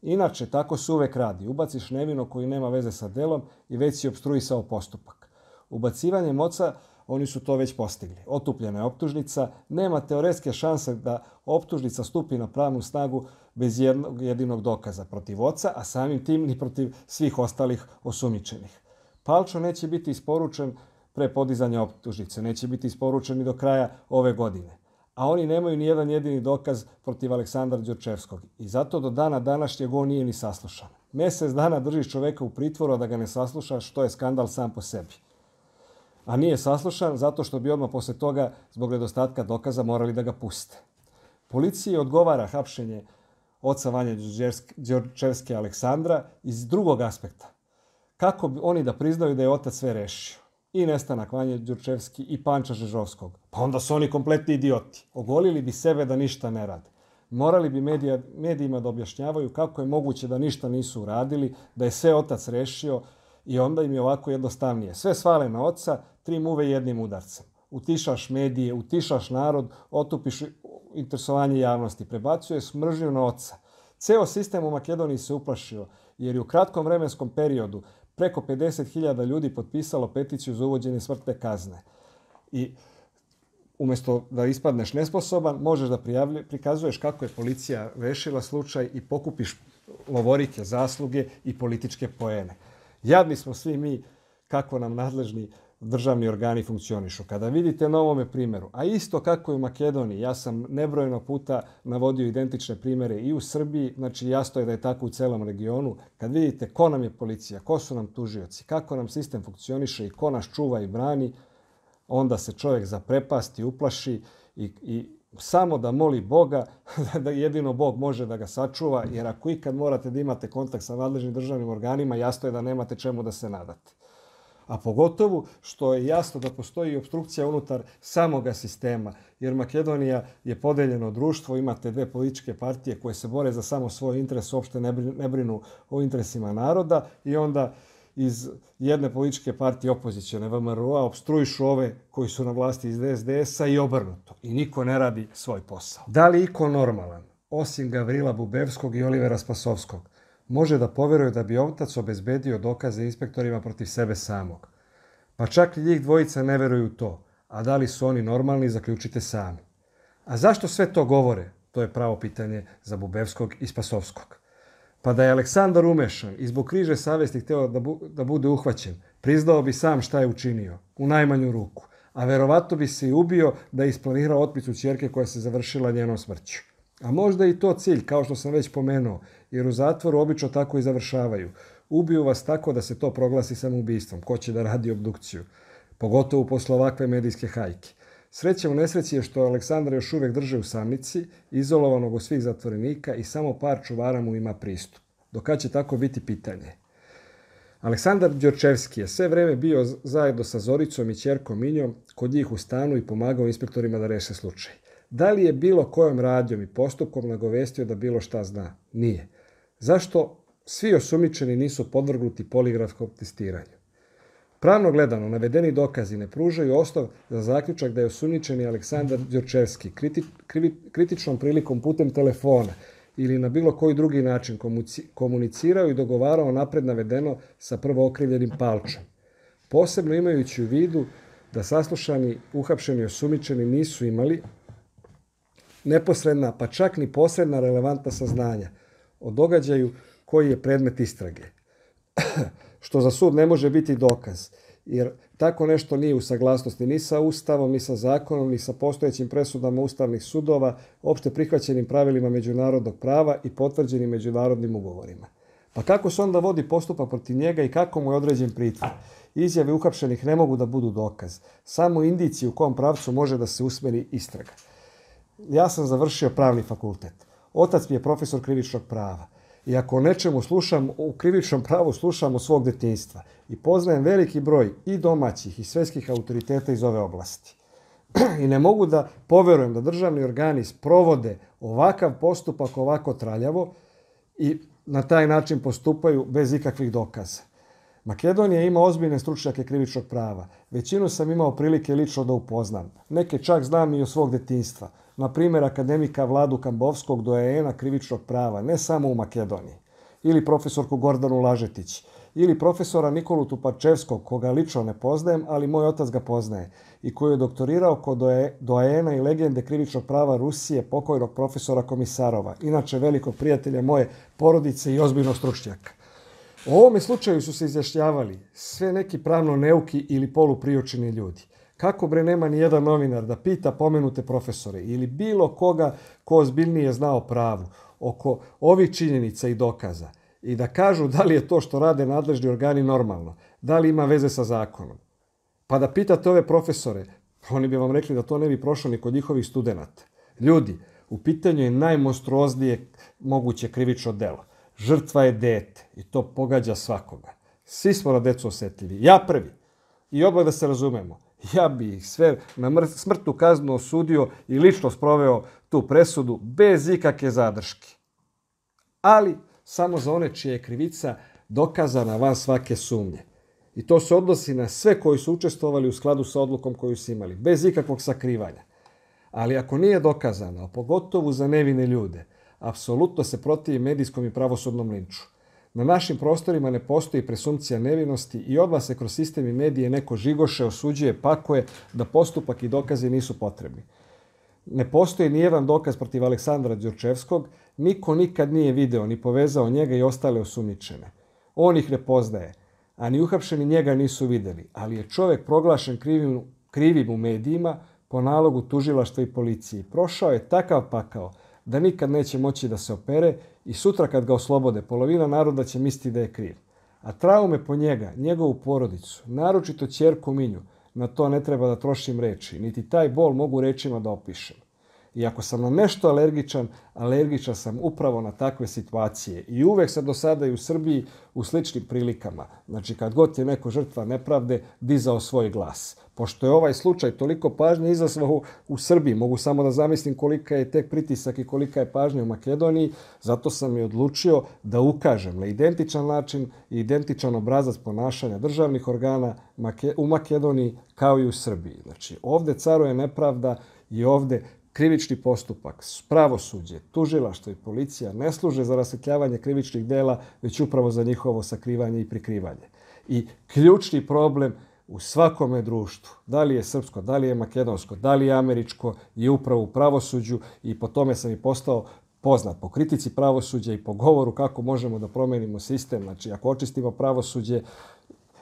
Inače, tako se uvek radi. Ubaciš nevino koji nema veze sa delom i već si obstruisao postupak. Ubacivanjem oca oni su to već postigli. Otupljena je optužnica, nema teoretske šanse da optužnica stupi na pravnu snagu bez jednog jedinog dokaza protiv oca, a samim tim ni protiv svih ostalih osumnjičenih. Palčo neće biti isporučen pre podizanja optužnice, neće biti isporučen ni do kraja ove godine. A oni nemaju ni jedan jedini dokaz protiv Aleksandra Đorčevskog. I zato do dana današnjeg on nije ni saslušan. Mesec dana držiš čoveka u pritvoru, a da ga ne saslušaš, to je skandal sam po sebi. A nije saslušan zato što bi odmah posle toga, zbog nedostatka dokaza, morali da ga puste. Policiji odgovara hapšenje oca Vanja Đorčevske Aleksandra iz drugog aspekta. Kako bi oni da priznaju da je otac sve rešio? I nestanak Vanje Đurčevski i Panča Žežovskog. Pa onda su oni kompletni idioti. Ogolili bi sebe da ništa ne rade. Morali bi medija, medijima da objašnjavaju kako je moguće da ništa nisu uradili, da je sve otac rešio i onda im je ovako jednostavnije. Sve svale na oca, tri muve jednim udarcem. Utišaš medije, utišaš narod, otupiš interesovanje javnosti, prebacuje smržnju na oca. Ceo sistem u Makedoniji se uplašio, jer je u kratkom vremenskom periodu preko 50.000 ljudi potpisalo peticiju za uvođenje smrtne kazne. I umesto da ispadneš nesposoban, možeš da prijavlje, prikazuješ kako je policija rešila slučaj i pokupiš lovorike, zasluge i političke poene. Jadni smo svi mi kako nam nadležni državni organi funkcionišu. Kada vidite na ovome primjeru, a isto kako i u Makedoniji, ja sam nebrojeno puta navodio identične primere i u Srbiji, znači jasno je da je tako u celom regionu, kad vidite ko nam je policija, ko su nam tužioci, kako nam sistem funkcioniše i ko nas čuva i brani, onda se čovjek zaprepasti, uplaši i, i samo da moli Boga, da jedino Bog može da ga sačuva, jer ako ikad morate da imate kontakt sa nadležnim državnim organima, jasno je da nemate čemu da se nadate a pogotovo što je jasno da postoji obstrukcija unutar samoga sistema, jer Makedonija je podeljeno društvo, imate dve političke partije koje se bore za samo svoj interes, uopšte ne brinu o interesima naroda i onda iz jedne političke partije opozicijone VMRO-a obstruišu ove koji su na vlasti iz DSDS-a i obrnuto. I niko ne radi svoj posao. Da li iko normalan, osim Gavrila Bubevskog i Olivera Spasovskog, može da poveruje da bi otac obezbedio dokaze inspektorima protiv sebe samog. Pa čak i njih dvojica ne veruju to, a da li su oni normalni, zaključite sami. A zašto sve to govore? To je pravo pitanje za Bubevskog i Spasovskog. Pa da je Aleksandar umešan i zbog križe savesti hteo da, bu, da bude uhvaćen, priznao bi sam šta je učinio, u najmanju ruku, a verovato bi se i ubio da je isplanirao otpicu čerke koja se završila njenom smrću. A možda i to cilj, kao što sam već pomenuo, jer u zatvoru obično tako i završavaju. Ubiju vas tako da se to proglasi samoubistvom. Ko će da radi obdukciju? Pogotovo posle ovakve medijske hajke. Sreća u nesreći je što Aleksandar još uvek drže u samnici, izolovanog od svih zatvorenika i samo par čuvara mu ima pristup. Do kad će tako biti pitanje? Aleksandar Đorčevski je sve vreme bio zajedno sa Zoricom i čerkom Minjom kod njih u stanu i pomagao inspektorima da reše slučaj. Da li je bilo kojom radnjom i postupkom nagovestio da bilo šta zna? Nije. Zašto svi osumničeni nisu podvrgnuti poligrafskom testiranju? Pravno gledano, navedeni dokazi ne pružaju osnov za zaključak da je osumničeni Aleksandar Đorčevski kriti, kritičnom prilikom putem telefona ili na bilo koji drugi način komunicirao i dogovarao napred navedeno sa prvo okrivljenim palčem. Posebno imajući u vidu da saslušani, uhapšeni osumničeni nisu imali neposredna, pa čak ni posredna relevantna saznanja o događaju koji je predmet istrage. Što za sud ne može biti dokaz, jer tako nešto nije u saglasnosti ni sa Ustavom, ni sa zakonom, ni sa postojećim presudama ustavnih sudova, opšte prihvaćenim pravilima međunarodnog prava i potvrđenim međunarodnim ugovorima. Pa kako se onda vodi postupak protiv njega i kako mu je određen pritvor? Izjave uhapšenih ne mogu da budu dokaz. Samo indici u kom pravcu može da se usmeri istraga ja sam završio pravni fakultet. Otac mi je profesor krivičnog prava. I ako nečemu slušam, u krivičnom pravu slušam od svog detinjstva. I poznajem veliki broj i domaćih i svetskih autoriteta iz ove oblasti. I ne mogu da poverujem da državni organi sprovode ovakav postupak ovako traljavo i na taj način postupaju bez ikakvih dokaza. Makedonija ima ozbiljne stručnjake krivičnog prava. Većinu sam imao prilike lično da upoznam. Neke čak znam i od svog detinjstva na primjer akademika Vladu Kambovskog do ENA krivičnog prava, ne samo u Makedoniji. ili profesorku Gordanu Lažetić, ili profesora Nikolu Tupačevskog, koga lično ne poznajem, ali moj otac ga poznaje, i koji je doktorirao kod doajena i legende krivičnog prava Rusije, pokojnog profesora Komisarova, inače velikog prijatelja moje porodice i ozbiljnog stručnjaka. U ovome slučaju su se izjašnjavali sve neki pravno neuki ili polupriočeni ljudi. Kako bre nema ni jedan novinar da pita pomenute profesore ili bilo koga ko ozbiljnije znao pravu oko ovih činjenica i dokaza i da kažu da li je to što rade nadležni organi normalno, da li ima veze sa zakonom. Pa da pitate ove profesore, oni bi vam rekli da to ne bi prošlo ni kod njihovih studenta. Ljudi, u pitanju je najmonstruoznije moguće krivično delo. Žrtva je dete i to pogađa svakoga. Svi smo na decu osetljivi. Ja prvi. I odmah da se razumemo. Ja bi ih sve na smrtnu kaznu osudio i lično sproveo tu presudu bez ikakve zadrške. Ali samo za one čija je krivica dokazana van svake sumnje. I to se odnosi na sve koji su učestvovali u skladu sa odlukom koju su imali, bez ikakvog sakrivanja. Ali ako nije dokazano, pogotovo za nevine ljude, apsolutno se protivi medijskom i pravosudnom linču. Na našim prostorima ne postoji presumcija nevinosti i odmah se kroz sistem i medije neko žigoše, osuđuje, pakuje da postupak i dokazi nisu potrebni. Ne postoji ni jedan dokaz protiv Aleksandra Đurčevskog, niko nikad nije video ni povezao njega i ostale osumničene. On ih ne poznaje, a ni uhapšeni njega nisu videli, ali je čovek proglašen krivim, krivim u medijima po nalogu tužilaštva i policiji. Prošao je takav pakao da nikad neće moći da se opere i sutra kad ga oslobode, polovina naroda će misliti da je kriv. A traume po njega, njegovu porodicu, naročito ćerku Minju, na to ne treba da trošim reči, niti taj bol mogu rečima da opišem. I ako sam na nešto alergičan, alergičan sam upravo na takve situacije. I uvek sam do sada i u Srbiji u sličnim prilikama. Znači, kad god je neko žrtva nepravde, dizao svoj glas. Pošto je ovaj slučaj toliko pažnje izazvao u Srbiji, mogu samo da zamislim kolika je tek pritisak i kolika je pažnja u Makedoniji, zato sam i odlučio da ukažem na identičan način i identičan obrazac ponašanja državnih organa u Makedoniji kao i u Srbiji. Znači, ovde caruje nepravda i ovde krivični postupak, pravosuđe, tužilaštvo i policija ne služe za rasvetljavanje krivičnih dela, već upravo za njihovo sakrivanje i prikrivanje. I ključni problem u svakome društvu, da li je srpsko, da li je makedonsko, da li je američko, je upravo u pravosuđu i po tome sam i postao poznat po kritici pravosuđa i po govoru kako možemo da promenimo sistem. Znači, ako očistimo pravosuđe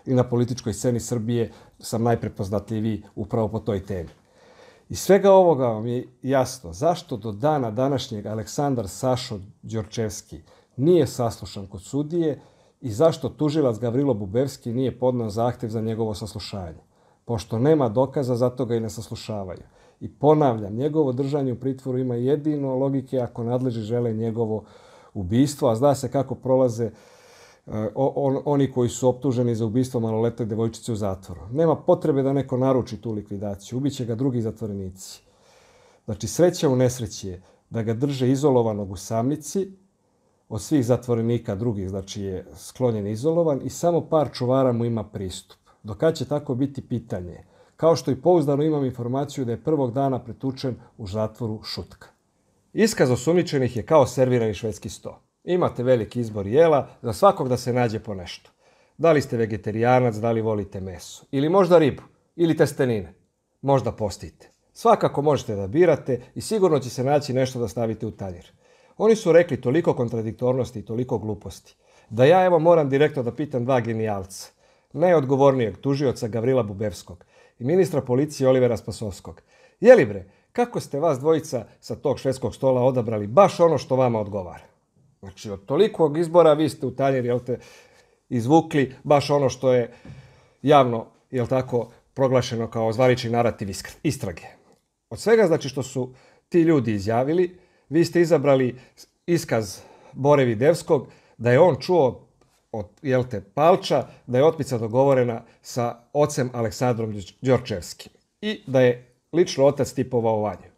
i na političkoj sceni Srbije, sam najprepoznatljiviji upravo po toj temi. Iz svega ovoga vam je jasno zašto do dana današnjeg Aleksandar Sašo Đorčevski nije saslušan kod sudije i zašto tužilac Gavrilo Bubevski nije podnao zahtev za njegovo saslušanje. Pošto nema dokaza, zato ga i ne saslušavaju. I ponavljam, njegovo držanje u pritvoru ima jedino logike ako nadleži žele njegovo ubistvo, a zna se kako prolaze on, oni koji su optuženi za ubistvo maloletne devojčice u zatvoru. Nema potrebe da neko naruči tu likvidaciju, ubiće ga drugi zatvorenici. Znači, sreća u nesreći je da ga drže izolovanog u samnici, od svih zatvorenika drugih, znači je sklonjen izolovan i samo par čuvara mu ima pristup. Dokad će tako biti pitanje? Kao što i pouzdano imam informaciju da je prvog dana pretučen u zatvoru Šutka. Iskaz osumničenih je kao servirani švedski sto. Imate veliki izbor jela, za svakog da se nađe po nešto. Da li ste vegetarijanac, da li volite meso. Ili možda ribu, ili testenine. Možda postite. Svakako možete da birate i sigurno će se naći nešto da stavite u tanjir. Oni su rekli toliko kontradiktornosti i toliko gluposti, da ja evo moram direktno da pitam dva genijalca. Najodgovornijeg tužioca Gavrila Bubevskog i ministra policije Olivera Spasovskog. Jeli bre, kako ste vas dvojica sa tog švedskog stola odabrali baš ono što vama odgovara? Znači, od tolikog izbora vi ste u tanjer, jel te, izvukli baš ono što je javno, jel tako, proglašeno kao zvarični narativ istrage. Od svega, znači, što su ti ljudi izjavili, vi ste izabrali iskaz Bore Videvskog da je on čuo od jel te, Palča da je otmica dogovorena sa ocem Aleksandrom Đorčevskim i da je lično otac tipovao vanju.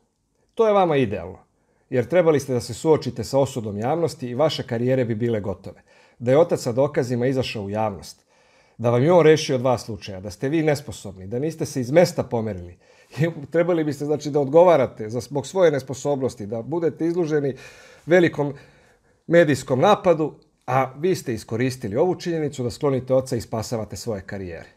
To je vama idealno jer trebali ste da se suočite sa osudom javnosti i vaše karijere bi bile gotove. Da je otac sa dokazima izašao u javnost, da vam je on rešio dva slučaja, da ste vi nesposobni, da niste se iz mesta pomerili. trebali biste znači da odgovarate za zbog svoje nesposobnosti, da budete izloženi velikom medijskom napadu, A vi ste iskoristili ovu činjenicu da sklonite oca i spasavate svoje karijere.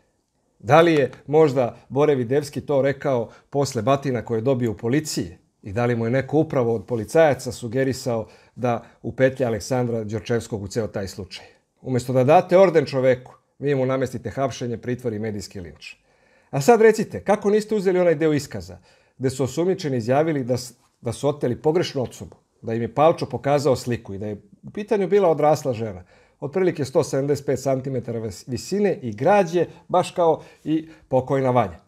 Da li je možda Bore Videvski to rekao posle batina koje je dobio u policiji? I da li mu je neko upravo od policajaca sugerisao da upetlja Aleksandra Đorčevskog u ceo taj slučaj? Umesto da date orden čoveku, vi mu namestite hapšenje, pritvor i medijski linč. A sad recite, kako niste uzeli onaj deo iskaza, gde su osumničeni izjavili da, da su oteli pogrešnu osobu, da im je Palčo pokazao sliku i da je u pitanju bila odrasla žena, otprilike 175 cm visine i građe, baš kao i pokojna Vanja.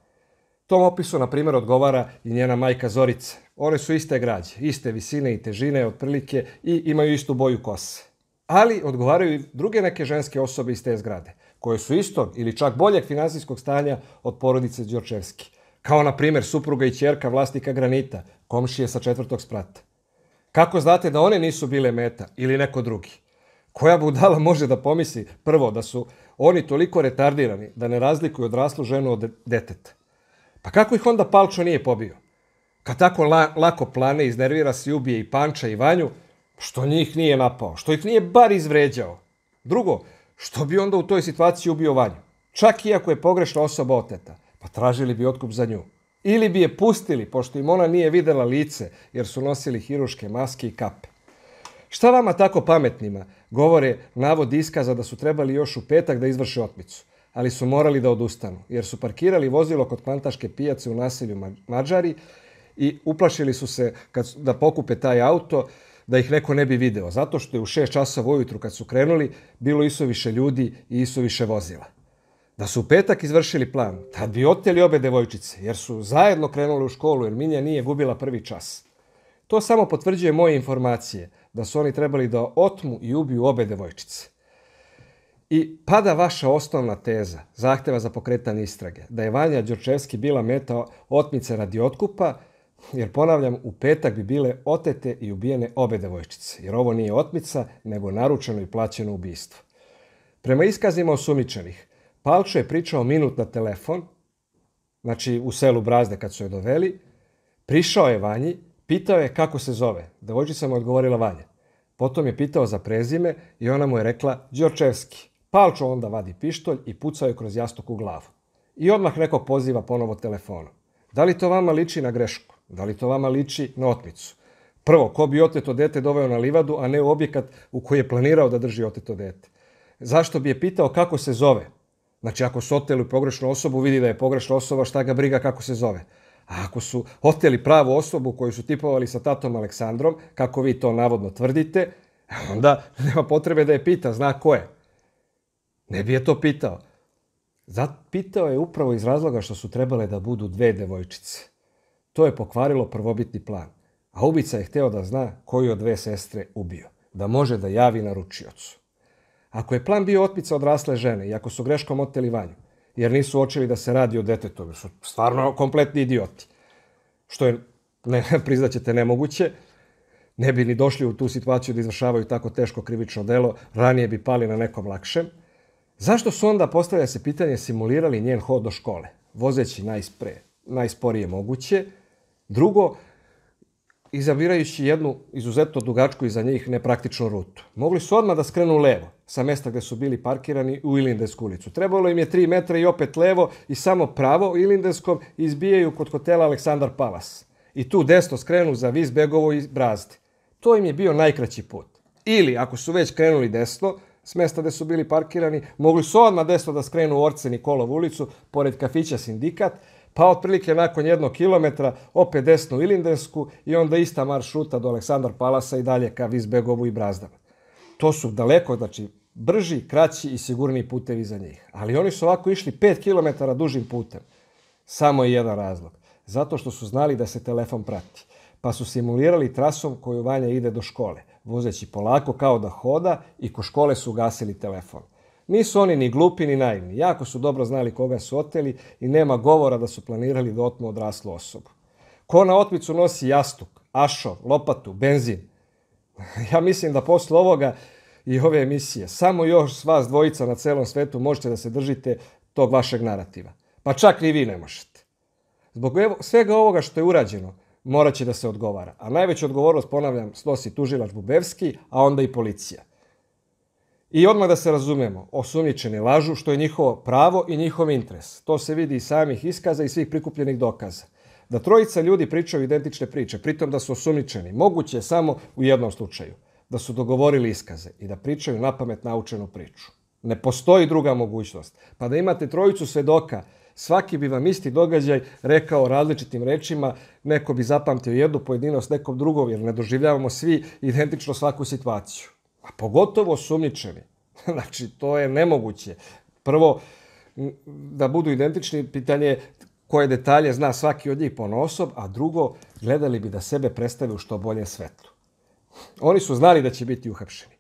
Tom opisu, na primjer, odgovara i njena majka Zorica. One su iste građe, iste visine i težine otprilike i imaju istu boju kose. Ali odgovaraju i druge neke ženske osobe iz te zgrade, koje su istog ili čak boljeg finansijskog stanja od porodice Đorčevski. Kao, na primjer, supruga i čerka vlasnika Granita, komšije sa četvrtog sprata. Kako znate da one nisu bile meta ili neko drugi? Koja budala može da pomisli prvo da su oni toliko retardirani da ne razlikuju odraslu ženu od deteta? Pa kako ih onda Palčo nije pobio? Kad tako la, lako plane, iznervira se i ubije i Panča i Vanju, što njih nije napao? Što ih nije bar izvređao? Drugo, što bi onda u toj situaciji ubio Vanju? Čak i ako je pogrešna osoba oteta, pa tražili bi otkup za nju. Ili bi je pustili, pošto im ona nije videla lice, jer su nosili hiruške maske i kape. Šta vama tako pametnima govore navod iskaza da su trebali još u petak da izvrše otmicu, ali su morali da odustanu, jer su parkirali vozilo kod kvantaške pijace u naselju Mađari i uplašili su se kad, da pokupe taj auto, da ih neko ne bi video, zato što je u 6 časova ujutru kad su krenuli bilo iso više ljudi i iso više vozila. Da su u petak izvršili plan, tad bi oteli obe devojčice, jer su zajedno krenuli u školu, jer Minja nije gubila prvi čas. To samo potvrđuje moje informacije, da su oni trebali da otmu i ubiju obe devojčice. I pada vaša osnovna teza, zahteva za pokretanje istrage, da je Vanja Đorčevski bila meta otmice radi otkupa, jer ponavljam, u petak bi bile otete i ubijene obe devojčice, jer ovo nije otmica, nego naručeno i plaćeno ubistvo. Prema iskazima osumičenih, Palčo je pričao minut na telefon, znači u selu Brazde kad su je doveli, prišao je Vanji, pitao je kako se zove. Devojčica mu odgovorila Vanja. Potom je pitao za prezime i ona mu je rekla Đorčevski. Palčo onda vadi pištolj i pucao je kroz jastuk u glavu. I odmah neko poziva ponovo telefonom. Da li to vama liči na grešku? Da li to vama liči na otmicu? Prvo, ko bi oteto dete doveo na livadu, a ne u objekat u koji je planirao da drži oteto dete? Zašto bi je pitao kako se zove? Znači, ako su oteli pogrešnu osobu, vidi da je pogrešna osoba, šta ga briga kako se zove. A ako su oteli pravu osobu koju su tipovali sa tatom Aleksandrom, kako vi to navodno tvrdite, onda nema potrebe da je pita, zna ko je. Ne bi je to pitao. Pitao je upravo iz razloga što su trebale da budu dve devojčice. To je pokvarilo prvobitni plan. A ubica je hteo da zna koju od dve sestre ubio. Da može da javi naručiocu. Ako je plan bio otmica odrasle žene i ako su greškom oteli vanju, jer nisu očeli da se radi o detetu, su stvarno kompletni idioti. Što je, ne, priznaćete, nemoguće, ne bi ni došli u tu situaciju da izvršavaju tako teško krivično delo, ranije bi pali na nekom lakšem. Zašto su onda, postavlja se pitanje, simulirali njen hod do škole, vozeći najspre, najsporije moguće? Drugo, izabirajući jednu izuzetno dugačku i za njih nepraktičnu rutu. Mogli su odmah da skrenu levo, sa mesta gde su bili parkirani u Ilindesku ulicu. Trebalo im je 3 metra i opet levo i samo pravo Ilindeskom izbijaju kod hotela Aleksandar Palas. I tu desno skrenu za Vizbegovo i Brazde. To im je bio najkraći put. Ili, ako su već krenuli desno, s mesta gde su bili parkirani, mogli su odmah desno da skrenu u Orce Nikolov ulicu, pored kafića Sindikat, pa otprilike nakon jednog kilometra opet desno u Ilindensku i onda ista maršruta do Aleksandar Palasa i dalje ka Vizbegovu i Brazdama. To su daleko, znači, brži, kraći i sigurniji putevi za njih. Ali oni su ovako išli 5 km dužim putem. Samo je jedan razlog. Zato što su znali da se telefon prati. Pa su simulirali trasom koju Vanja ide do škole, vozeći polako kao da hoda i ko škole su ugasili telefon. Nisu oni ni glupi ni naivni. Jako su dobro znali koga su oteli i nema govora da su planirali da otmu odraslu osobu. Ko na otmicu nosi jastuk, ašo, lopatu, benzin? ja mislim da posle ovoga i ove emisije samo još vas dvojica na celom svetu možete da se držite tog vašeg narativa. Pa čak ni vi ne možete. Zbog svega ovoga što je urađeno, morat će da se odgovara. A najveću odgovornost, ponavljam, snosi tužilač Bubevski, a onda i policija. I odmah da se razumemo, osumnjičeni lažu, što je njihovo pravo i njihov interes. To se vidi iz samih iskaza i svih prikupljenih dokaza. Da trojica ljudi pričaju identične priče, pritom da su osumnjičeni, moguće je samo u jednom slučaju. Da su dogovorili iskaze i da pričaju na pamet naučenu priču. Ne postoji druga mogućnost. Pa da imate trojicu svedoka, svaki bi vam isti događaj rekao različitim rečima, neko bi zapamtio jednu pojedinost nekom drugom, jer ne doživljavamo svi identično svaku situaciju. A pogotovo sumničeni. Znači, to je nemoguće. Prvo, da budu identični, pitanje je koje detalje zna svaki od njih po osob, a drugo, gledali bi da sebe predstave u što bolje svetlu. Oni su znali da će biti uhapšeni.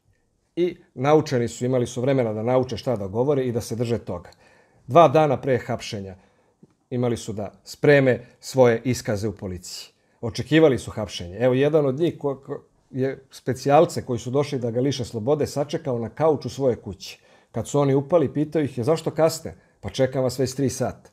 I naučeni su, imali su vremena da nauče šta da govore i da se drže toga. Dva dana pre hapšenja imali su da spreme svoje iskaze u policiji. Očekivali su hapšenje. Evo, jedan od njih ko je specijalce koji su došli da ga liše slobode sačekao na kauču svoje kuće. Kad su oni upali, pitao ih je zašto kasne? Pa čekam vas već tri sata.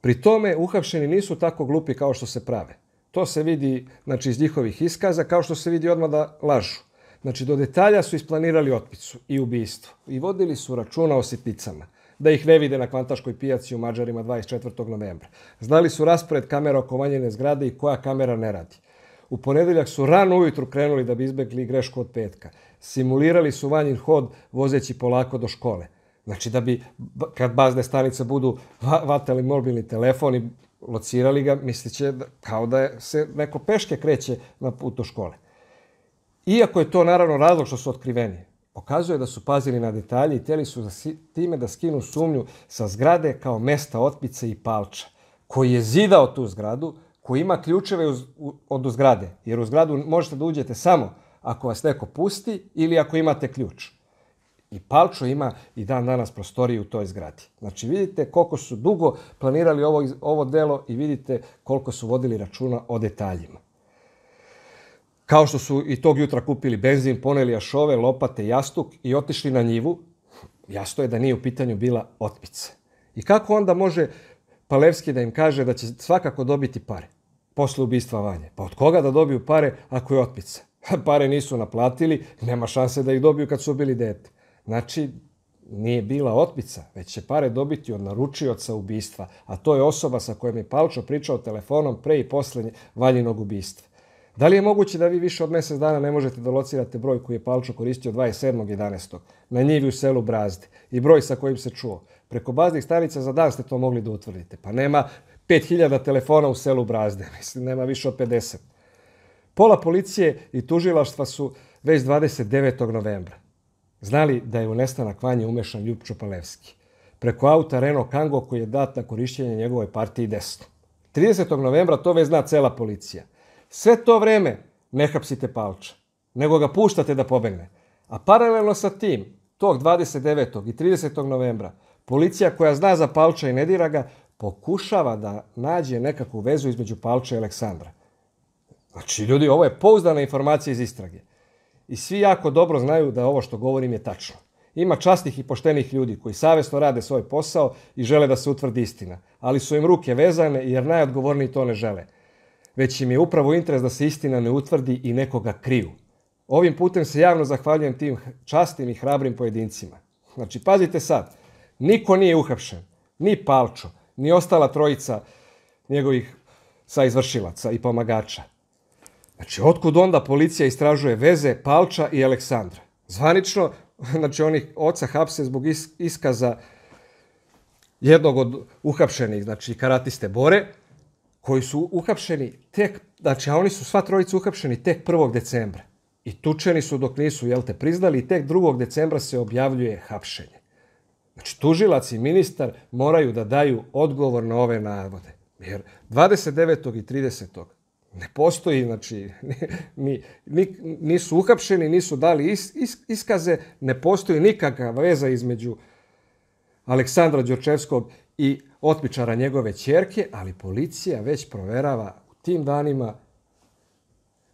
Pri tome uhapšeni nisu tako glupi kao što se prave. To se vidi znači, iz njihovih iskaza, kao što se vidi odmah da lažu. Znači, do detalja su isplanirali otpicu i ubistvo i vodili su računa o sitnicama da ih ne vide na kvantaškoj pijaci u Mađarima 24. novembra. Znali su raspored kamera oko vanjene zgrade i koja kamera ne radi. U ponedeljak su rano ujutru krenuli da bi izbegli grešku od petka. Simulirali su vanjin hod vozeći polako do škole. Znači da bi, kad bazne stanice budu vatali mobilni telefon i locirali ga, misliće da, kao da se neko peške kreće na put do škole. Iako je to naravno razlog što su otkriveni, pokazuje da su pazili na detalje i teli su za time da skinu sumnju sa zgrade kao mesta otpice i palča, koji je zidao tu zgradu, koji ima ključeve uz, u, od zgrade, jer u zgradu možete da uđete samo ako vas neko pusti ili ako imate ključ. I Palčo ima i dan danas prostoriju u toj zgradi. Znači vidite koliko su dugo planirali ovo, ovo delo i vidite koliko su vodili računa o detaljima. Kao što su i tog jutra kupili benzin, poneli ašove, lopate, jastuk i otišli na njivu, jasno je da nije u pitanju bila otpica. I kako onda može Palevski da im kaže da će svakako dobiti pare posle ubistva Vanje? Pa od koga da dobiju pare ako je otpica? Pare nisu naplatili, nema šanse da ih dobiju kad su ubili dete. Znači, nije bila otpica, već će pare dobiti od naručioca ubistva, a to je osoba sa kojom je Palčo pričao telefonom pre i posle Valjinog ubistva. Da li je moguće da vi više od mesec dana ne možete da locirate broj koji je Palčo koristio 27.11. na njivi u selu Brazde i broj sa kojim se čuo? Preko baznih stanica za dan ste to mogli da utvrdite. Pa nema 5000 telefona u selu Brazde, mislim, nema više od 50. Pola policije i tužilaštva su već 29. novembra znali da je u nestanak Vanje umešan Ljubčo Palevski. Preko auta Renault Kango koji je dat na korišćenje njegovoj partiji desno. 30. novembra to već zna cela policija. Sve to vreme ne hapsite Palča, nego ga puštate da pobegne. A paralelno sa tim, tog 29. i 30. novembra, policija koja zna za Palča i ne dira ga, pokušava da nađe nekakvu vezu između Palča i Aleksandra. Znači, ljudi, ovo je pouzdana informacija iz istrage. I svi jako dobro znaju da ovo što govorim je tačno. Ima častih i poštenih ljudi koji savjesno rade svoj posao i žele da se utvrdi istina, ali su im ruke vezane jer najodgovorniji to ne žele. Već im je upravo interes da se istina ne utvrdi i nekoga kriju. Ovim putem se javno zahvaljujem tim častim i hrabrim pojedincima. Znači, pazite sad, niko nije uhapšen, ni Palčo, ni ostala trojica njegovih sa izvršilaca i pomagača. Znači, otkud onda policija istražuje veze Palča i Aleksandra? Zvanično, znači onih oca hapse zbog iskaza jednog od uhapšenih, znači karatiste Bore, koji su uhapšeni tek, znači, oni su sva trojica uhapšeni tek 1. decembra. I tučeni su dok nisu, jel te, priznali i tek 2. decembra se objavljuje hapšenje. Znači, tužilac i ministar moraju da daju odgovor na ove navode. Jer 29. i 30 ne postoji, znači, ni, ni, nisu uhapšeni, nisu dali is, is, iskaze, ne postoji nikakva veza između Aleksandra Đorčevskog i otmičara njegove čerke, ali policija već proverava u tim danima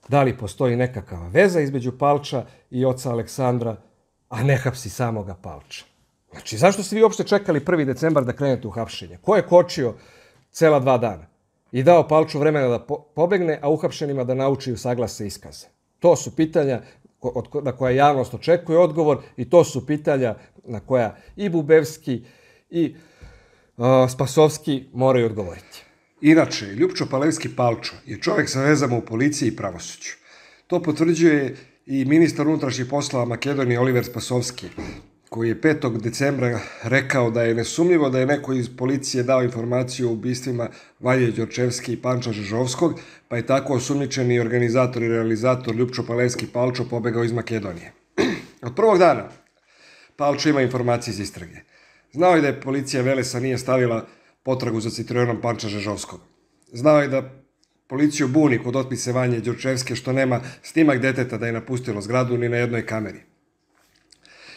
da li postoji nekakva veza između Palča i oca Aleksandra, a ne hapsi samoga Palča. Znači, zašto ste vi uopšte čekali 1. decembar da krenete u hapšenje? Ko je kočio cela dva dana? i dao Palču vremena da po pobegne, a uhapšenima da nauči u saglase iskaze. To su pitanja na koja javnost očekuje odgovor i to su pitanja na koja i Bubevski i uh, Spasovski moraju odgovoriti. Inače, Ljupčo Palevski Palčo je čovek sa vezama u policiji i pravosuđu. To potvrđuje i ministar unutrašnjih poslova Makedonije Oliver Spasovski, koji je 5. decembra rekao da je nesumljivo da je neko iz policije dao informaciju o ubistvima Valje Đorčevski i Panča Žežovskog, pa je tako osumnjičeni organizator i realizator Ljupčo Palevski Palčo pobegao iz Makedonije. Od prvog dana Palčo ima informacije iz istrage. Znao je da je policija Velesa nije stavila potragu za Citroenom Panča Žežovskog. Znao je da policiju buni kod otpise Vanje Đorčevske što nema snimak deteta da je napustilo zgradu ni na jednoj kameri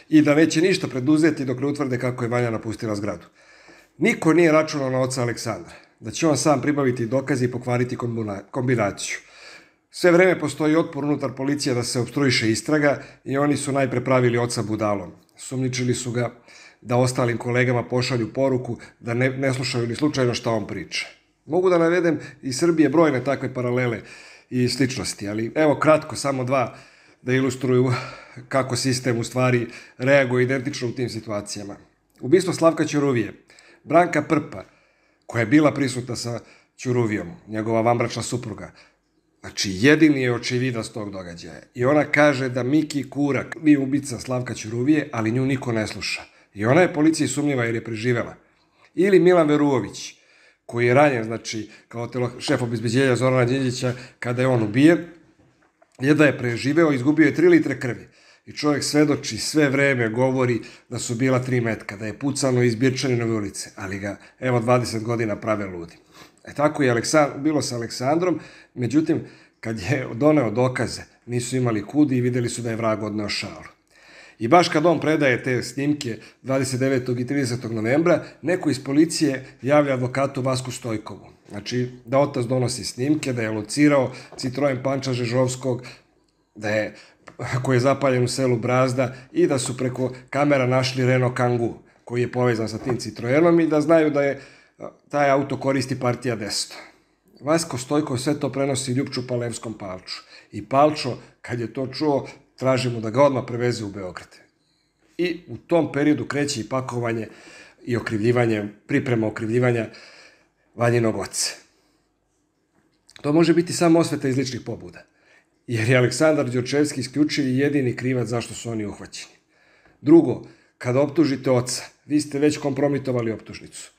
i da neće ništa preduzeti dok ne utvrde kako je Vanja napustila zgradu. Niko nije računao na oca Aleksandra, da će on sam pribaviti dokaze i pokvariti kombinaciju. Sve vreme postoji otpor unutar policije da se obstruiše istraga i oni su najpre pravili oca budalom. Sumničili su ga da ostalim kolegama pošalju poruku da ne, ne slušaju ni slučajno šta on priča. Mogu da navedem i Srbije brojne takve paralele i sličnosti, ali evo kratko, samo dva da ilustruju kako sistem u stvari reaguje identično u tim situacijama. Ubistvo Slavka Ćuruvije, Branka Prpa, koja je bila prisutna sa Ćuruvijom, njegova vambračna supruga, Znači, jedini je očevidac tog događaja. I ona kaže da Miki Kurak nije ubica Slavka Ćuruvije, ali nju niko ne sluša. I ona je policiji sumnjiva jer je preživela. Ili Milan Veruović, koji je ranjen, znači, kao telo, šef obizbeđenja Zorana Đinđića, kada je on ubijen, je da je preživeo, izgubio je 3 litre krvi. I čovjek svedoči sve vreme, govori da su bila 3 metka, da je pucano iz Birčaninove ulice, ali ga, evo, 20 godina prave ludi. E tako je Aleksandr, bilo sa Aleksandrom, međutim, kad je doneo dokaze, nisu imali kudi i videli su da je vrag odneo šalu. I baš kad on predaje te snimke 29. i 30. novembra, neko iz policije javlja advokatu Vasku Stojkovu. Znači, da otac donosi snimke, da je locirao Citroen Panča Žežovskog, da je, koji je zapaljen u selu Brazda i da su preko kamera našli Renault Kangoo, koji je povezan sa tim Citroenom i da znaju da je taj auto koristi partija Desto. Vasko Stojkov sve to prenosi Ljupču Palevskom Palču. I Palčo, kad je to čuo, tražimo da ga odmah preveze u Beograd. I u tom periodu kreće i pakovanje i okrivljivanje, priprema okrivljivanja Vanjinog oca. To može biti samo osveta iz ličnih pobuda, jer je Aleksandar Đorčevski isključivi jedini krivac zašto su oni uhvaćeni. Drugo, kada optužite oca, vi ste već kompromitovali optužnicu.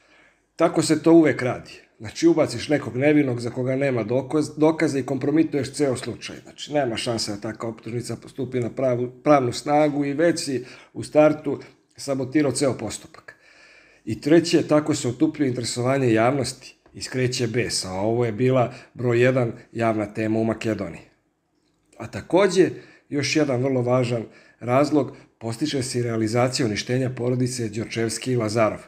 Tako se to uvek radi. Znači, ubaciš nekog nevinog za koga nema dokaz, dokaza i kompromituješ ceo slučaj. Znači, nema šanse da taka optužnica postupi na pravu, pravnu snagu i već si u startu sabotirao ceo postupak. I treće, tako se otupljuje interesovanje javnosti i skreće bes, a ovo je bila broj jedan javna tema u Makedoniji. A takođe, još jedan vrlo važan razlog, postiče se i realizacija uništenja porodice Đorčevski i Lazarov.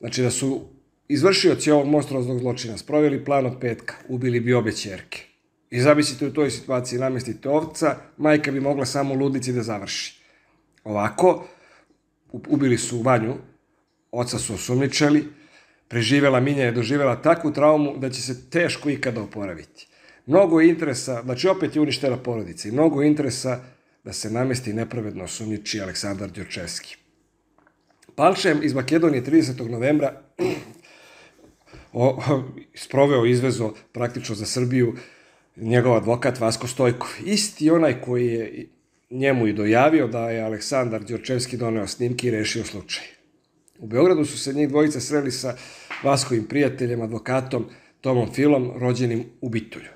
Znači da su izvršioci ovog monstruoznog zločina sproveli plan od petka, ubili bi obe čerke. I zamislite u toj situaciji namestite ovca, majka bi mogla samo u ludnici da završi. Ovako, ubili su Vanju, oca su osumničali, preživela Minja je doživela takvu traumu da će se teško ikada oporaviti. Mnogo interesa, znači opet je uništena porodica i mnogo interesa da se namesti nepravedno osumniči Aleksandar Đorčevski. Palčem iz Makedonije 30. novembra o, sproveo izvezo praktično za Srbiju njegov advokat Vasko Stojkov. Isti onaj koji je njemu i dojavio da je Aleksandar Đorčevski doneo snimke i rešio slučaj. U Beogradu su se njih dvojica sreli sa Vaskovim prijateljem, advokatom Tomom Filom, rođenim u Bitulju.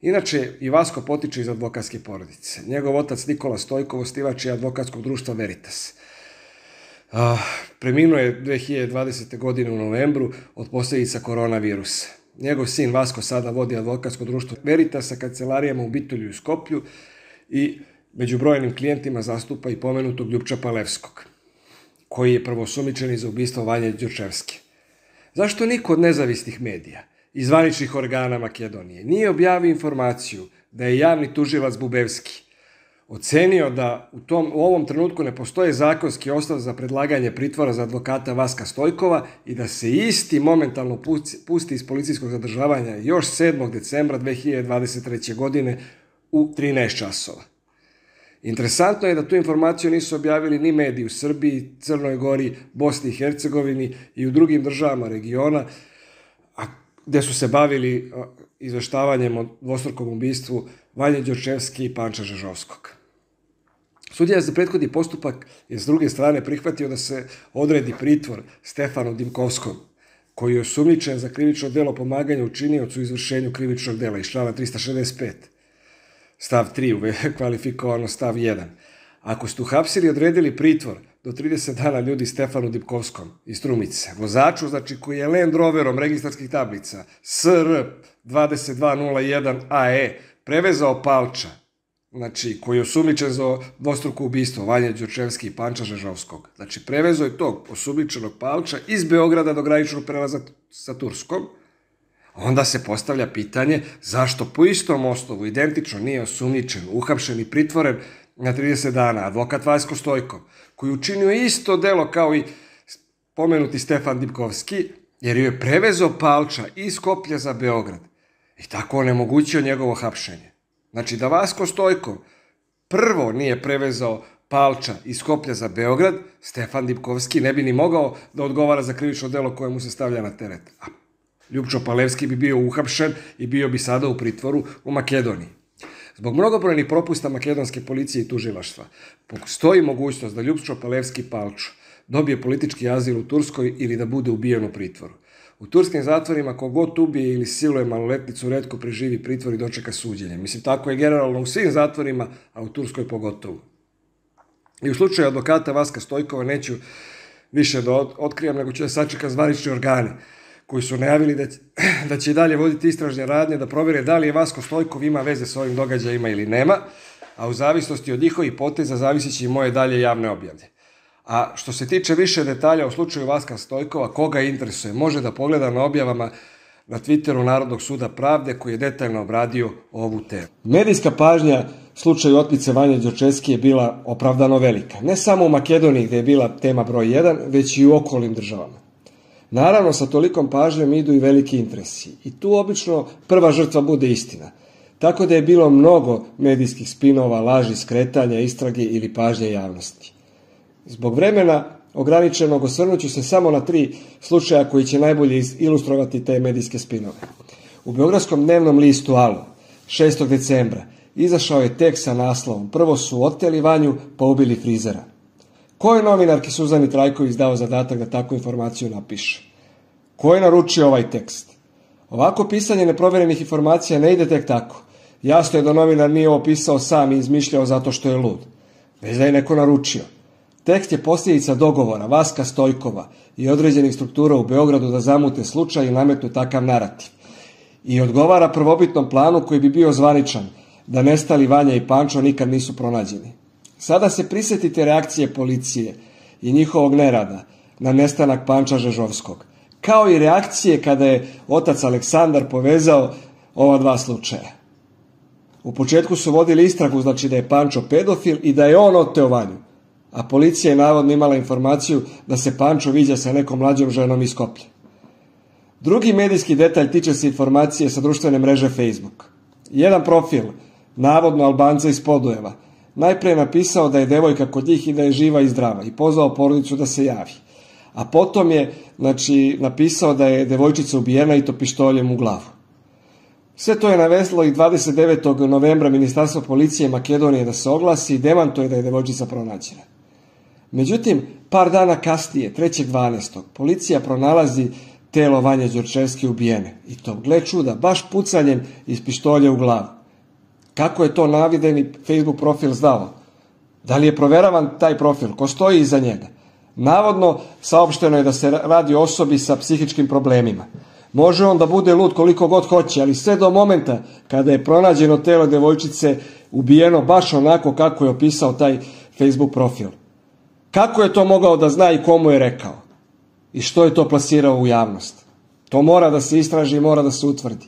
Inače, i Vasko potiče iz advokatske porodice. Njegov otac Nikola Stojkov ostivač je advokatskog društva Veritas. Uh, preminuo je 2020. godine u novembru od posljedica koronavirusa. Njegov sin Vasko sada vodi advokatsko društvo Veritas sa kancelarijama u Bitolju i Skoplju i među brojnim klijentima zastupa i pomenutog Ljupča Palevskog, koji je prvosumičeni za ubistvo Vanje Đurčevske. Zašto niko od nezavisnih medija i zvaničnih organa Makedonije nije objavio informaciju da je javni tužilac Bubevski ocenio da u, tom, u ovom trenutku ne postoje zakonski osnov za predlaganje pritvora za advokata Vaska Stojkova i da se isti momentalno pusti iz policijskog zadržavanja još 7. decembra 2023. godine u 13 časova. Interesantno je da tu informaciju nisu objavili ni mediji u Srbiji, Crnoj Gori, Bosni i Hercegovini i u drugim državama regiona, a gde su se bavili izveštavanjem o dvostrukom ubistvu Vanje Đorčevski i Panča Žežovskog. Sudija za prethodni postupak je s druge strane prihvatio da se odredi pritvor Stefanu Dimkovskom, koji je osumničen za krivično delo pomaganja učiniocu izvršenju krivičnog dela iz člana 365 stav 3, u kvalifikovano stav 1. Ako ste uhapsili odredili pritvor do 30 dana ljudi Stefanu Dipkovskom iz Trumice, vozaču, znači koji je Land Roverom registarskih tablica SR 2201 AE prevezao Palča, znači koji je osumničen za dvostruko ubistvo Vanja Đurčevski i Panča Žežovskog. Znači prevezao je tog osumničenog Palča iz Beograda do graničnog prelaza sa Turskom, Onda se postavlja pitanje zašto po istom osnovu identično nije osumnjičen, uhapšen i pritvoren na 30 dana advokat Vajsko Stojko, koji učinio isto delo kao i pomenuti Stefan Dipkovski, jer je prevezao Palča iz Skoplja za Beograd i tako onemogućio njegovo hapšenje. Znači da Vasko Stojko prvo nije prevezao Palča iz Skoplja za Beograd, Stefan Dipkovski ne bi ni mogao da odgovara za krivično delo koje mu se stavlja na teret. A Ljubčo Palevski bi bio uhapšen i bio bi sada u pritvoru u Makedoniji. Zbog mnogobrojnih propusta makedonske policije i tužilaštva, postoji mogućnost da Ljubčo Palevski Palčo dobije politički azil u Turskoj ili da bude ubijen u pritvoru. U turskim zatvorima kogod ubije ili siluje maloletnicu redko preživi pritvor i dočeka suđenje. Mislim, tako je generalno u svim zatvorima, a u Turskoj pogotovo. I u slučaju advokata Vaska Stojkova neću više da otkrivam, nego ću da sačekam zvanične organe koji su najavili da, da će dalje voditi istražne radnje, da provere da li je Vasko Stojkov ima veze sa ovim događajima ili nema, a u zavisnosti od njihovih poteza zavisit će i moje dalje javne objavlje. A što se tiče više detalja o slučaju Vaska Stojkova, koga interesuje, može da pogleda na objavama na Twitteru Narodnog suda pravde koji je detaljno obradio ovu temu. Medijska pažnja slučaju otmice Vanja Đorčeski je bila opravdano velika. Ne samo u Makedoniji gde je bila tema broj 1, već i u okolnim državama. Naravno, sa tolikom pažnjom idu i veliki interesi. I tu obično prva žrtva bude istina. Tako da je bilo mnogo medijskih spinova, laži, skretanja, istrage ili pažnje javnosti. Zbog vremena ograničenog osvrnuću se samo na tri slučaja koji će najbolje ilustrovati te medijske spinove. U Beogradskom dnevnom listu Alo, 6. decembra, izašao je tekst sa naslovom Prvo su oteli Vanju, pa ubili frizera. Ko je novinarki Suzani Trajković dao zadatak da takvu informaciju napiše? Ko je naručio ovaj tekst? Ovako pisanje neproverenih informacija ne ide tek tako. Jasno je da novinar nije ovo pisao sam i izmišljao zato što je lud. Već da je neko naručio. Tekst je posljedica dogovora Vaska Stojkova i određenih struktura u Beogradu da zamute slučaj i nametnu takav narativ. I odgovara prvobitnom planu koji bi bio zvaničan, da nestali Vanja i Pančo nikad nisu pronađeni. Sada se prisetite reakcije policije i njihovog nerada na nestanak Panča Žežovskog, kao i reakcije kada je otac Aleksandar povezao ova dva slučaja. U početku su vodili istragu, znači da je Pančo pedofil i da je on oteo Vanju, a policija je navodno imala informaciju da se Pančo viđa sa nekom mlađom ženom iz Skoplja. Drugi medijski detalj tiče se informacije sa društvene mreže Facebook. Jedan profil, navodno Albanca iz Podujeva, Najpre je napisao da je devojka kod njih i da je živa i zdrava i pozvao porodicu da se javi. A potom je znači, napisao da je devojčica ubijena i to pištoljem u glavu. Sve to je naveslo i 29. novembra Ministarstvo policije Makedonije da se oglasi i demantuje da je devojčica pronađena. Međutim, par dana kasnije, 3.12. policija pronalazi telo Vanje Đorčevske ubijene. I to, gle čuda, baš pucanjem iz pištolja u glavu. Kako je to navideni Facebook profil znao? Da li je proveravan taj profil? Ko stoji iza njega? Navodno, saopšteno je da se radi o osobi sa psihičkim problemima. Može on da bude lud koliko god hoće, ali sve do momenta kada je pronađeno telo devojčice ubijeno baš onako kako je opisao taj Facebook profil. Kako je to mogao da zna i komu je rekao? I što je to plasirao u javnost? To mora da se istraži i mora da se utvrdi.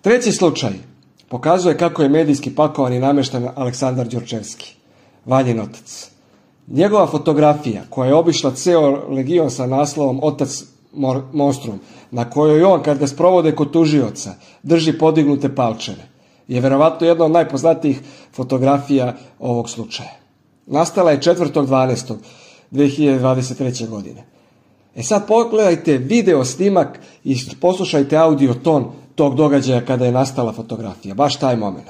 Treći slučaj – pokazuje kako je medijski pakovan i namešten Aleksandar Đorčevski, Vanjin otac. Njegova fotografija, koja je obišla ceo legion sa naslovom Otac monstrum, na kojoj on, kad ga sprovode kod tužioca, drži podignute palčeve, je verovatno jedna od najpoznatijih fotografija ovog slučaja. Nastala je 4.12.2023. godine. E sad pogledajte video snimak i poslušajte audio ton tog događaja kada je nastala fotografija. Baš taj moment.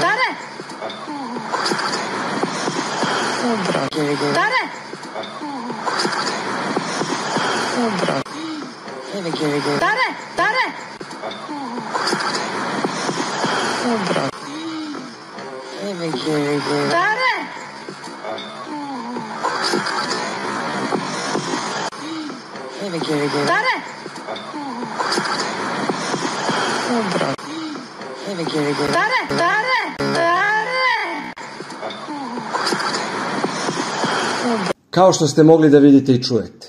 Tare! Tare! Tare! Tare! Tare! Tare! Tare! Tare! Tare! Kao što ste mogli da vidite i čujete,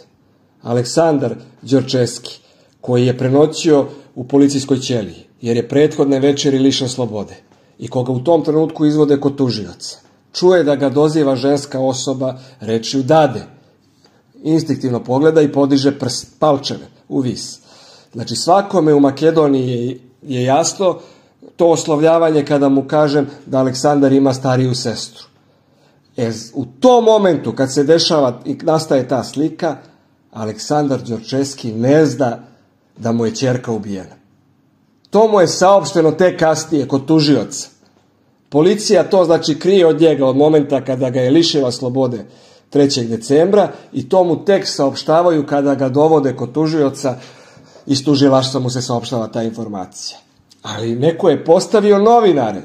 Aleksandar Đorčeski, koji je prenoćio u policijskoj ćeliji, jer je prethodne večeri lišen slobode i koga u tom trenutku izvode kod tužioca, čuje da ga doziva ženska osoba rečju dade, instinktivno pogleda i podiže prst, palčeve u vis. Znači svakome u Makedoniji je, je jasno to oslovljavanje kada mu kažem da Aleksandar ima stariju sestru. E, u tom momentu kad se dešava i nastaje ta slika, Aleksandar Đorčeski ne zna da mu je čerka ubijena. To mu je saopšteno te kasnije kod tužioca. Policija to znači krije od njega od momenta kada ga je lišila slobode 3. decembra i to mu tek saopštavaju kada ga dovode kod tužioca iz tužilaštva mu se saopštava ta informacija. Ali neko je postavio novinare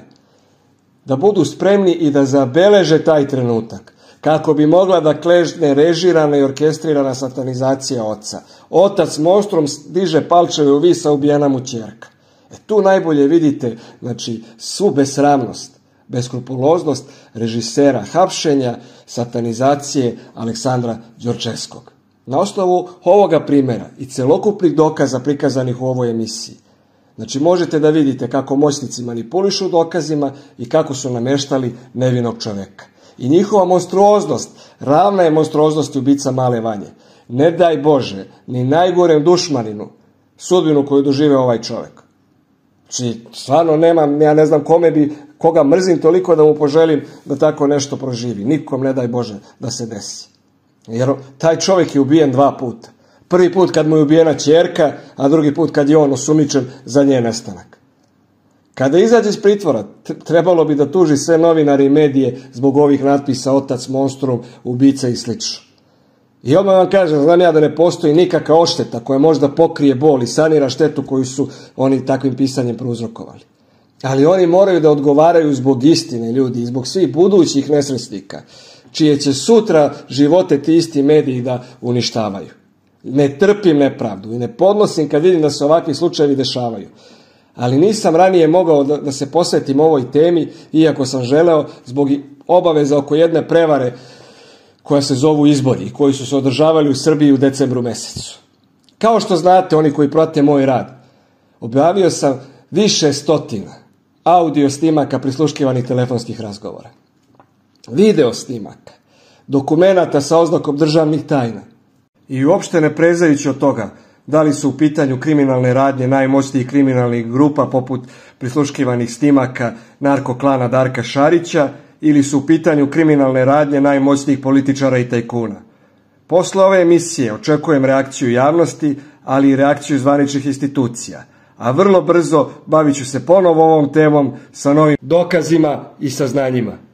da budu spremni i da zabeleže taj trenutak kako bi mogla da kležne režirana i orkestrirana satanizacija oca. Otac monstrom diže palčeve u visa, ubijena mu čerka. E tu najbolje vidite, znači, svu besramnost, beskrupuloznost režisera hapšenja, satanizacije Aleksandra Đorčeskog. Na osnovu ovoga primera i celokupnih dokaza prikazanih u ovoj emisiji, Znači možete da vidite kako moćnici manipulišu dokazima i kako su nameštali nevinog čoveka. I njihova monstruoznost ravna je monstruoznosti ubica male vanje. Ne daj Bože, ni najgorem dušmaninu sudbinu koju dožive ovaj čovek. Znači, stvarno nemam, ja ne znam kome bi, koga mrzim toliko da mu poželim da tako nešto proživi. Nikom ne daj Bože da se desi. Jer taj čovek je ubijen dva puta. Prvi put kad mu je ubijena čerka, a drugi put kad je on osumičen za nje nestanak. Kada izađe iz pritvora, trebalo bi da tuži sve novinari i medije zbog ovih natpisa otac, monstrum, ubica i slično. I odmah vam kažem, znam ja da ne postoji nikakva ošteta koja možda pokrije bol i sanira štetu koju su oni takvim pisanjem prouzrokovali. Ali oni moraju da odgovaraju zbog istine ljudi i zbog svih budućih nesresnika, čije će sutra živote ti isti mediji da uništavaju. Ne trpim nepravdu i ne podnosim kad vidim da se ovakvi slučajevi dešavaju. Ali nisam ranije mogao da, da se posvetim ovoj temi, iako sam želeo, zbog obaveza oko jedne prevare koja se zovu izbori i koji su se održavali u Srbiji u decembru mesecu. Kao što znate, oni koji prate moj rad, objavio sam više stotina audio snimaka prisluškivanih telefonskih razgovora, video snimaka, dokumenata sa oznakom državnih tajna i uopšte ne prezajući od toga da li su u pitanju kriminalne radnje najmoćnijih kriminalnih grupa poput prisluškivanih snimaka narkoklana Darka Šarića ili su u pitanju kriminalne radnje najmoćnijih političara i tajkuna. Posle ove emisije očekujem reakciju javnosti, ali i reakciju zvaničnih institucija, a vrlo brzo bavit ću se ponovo ovom temom sa novim dokazima i saznanjima.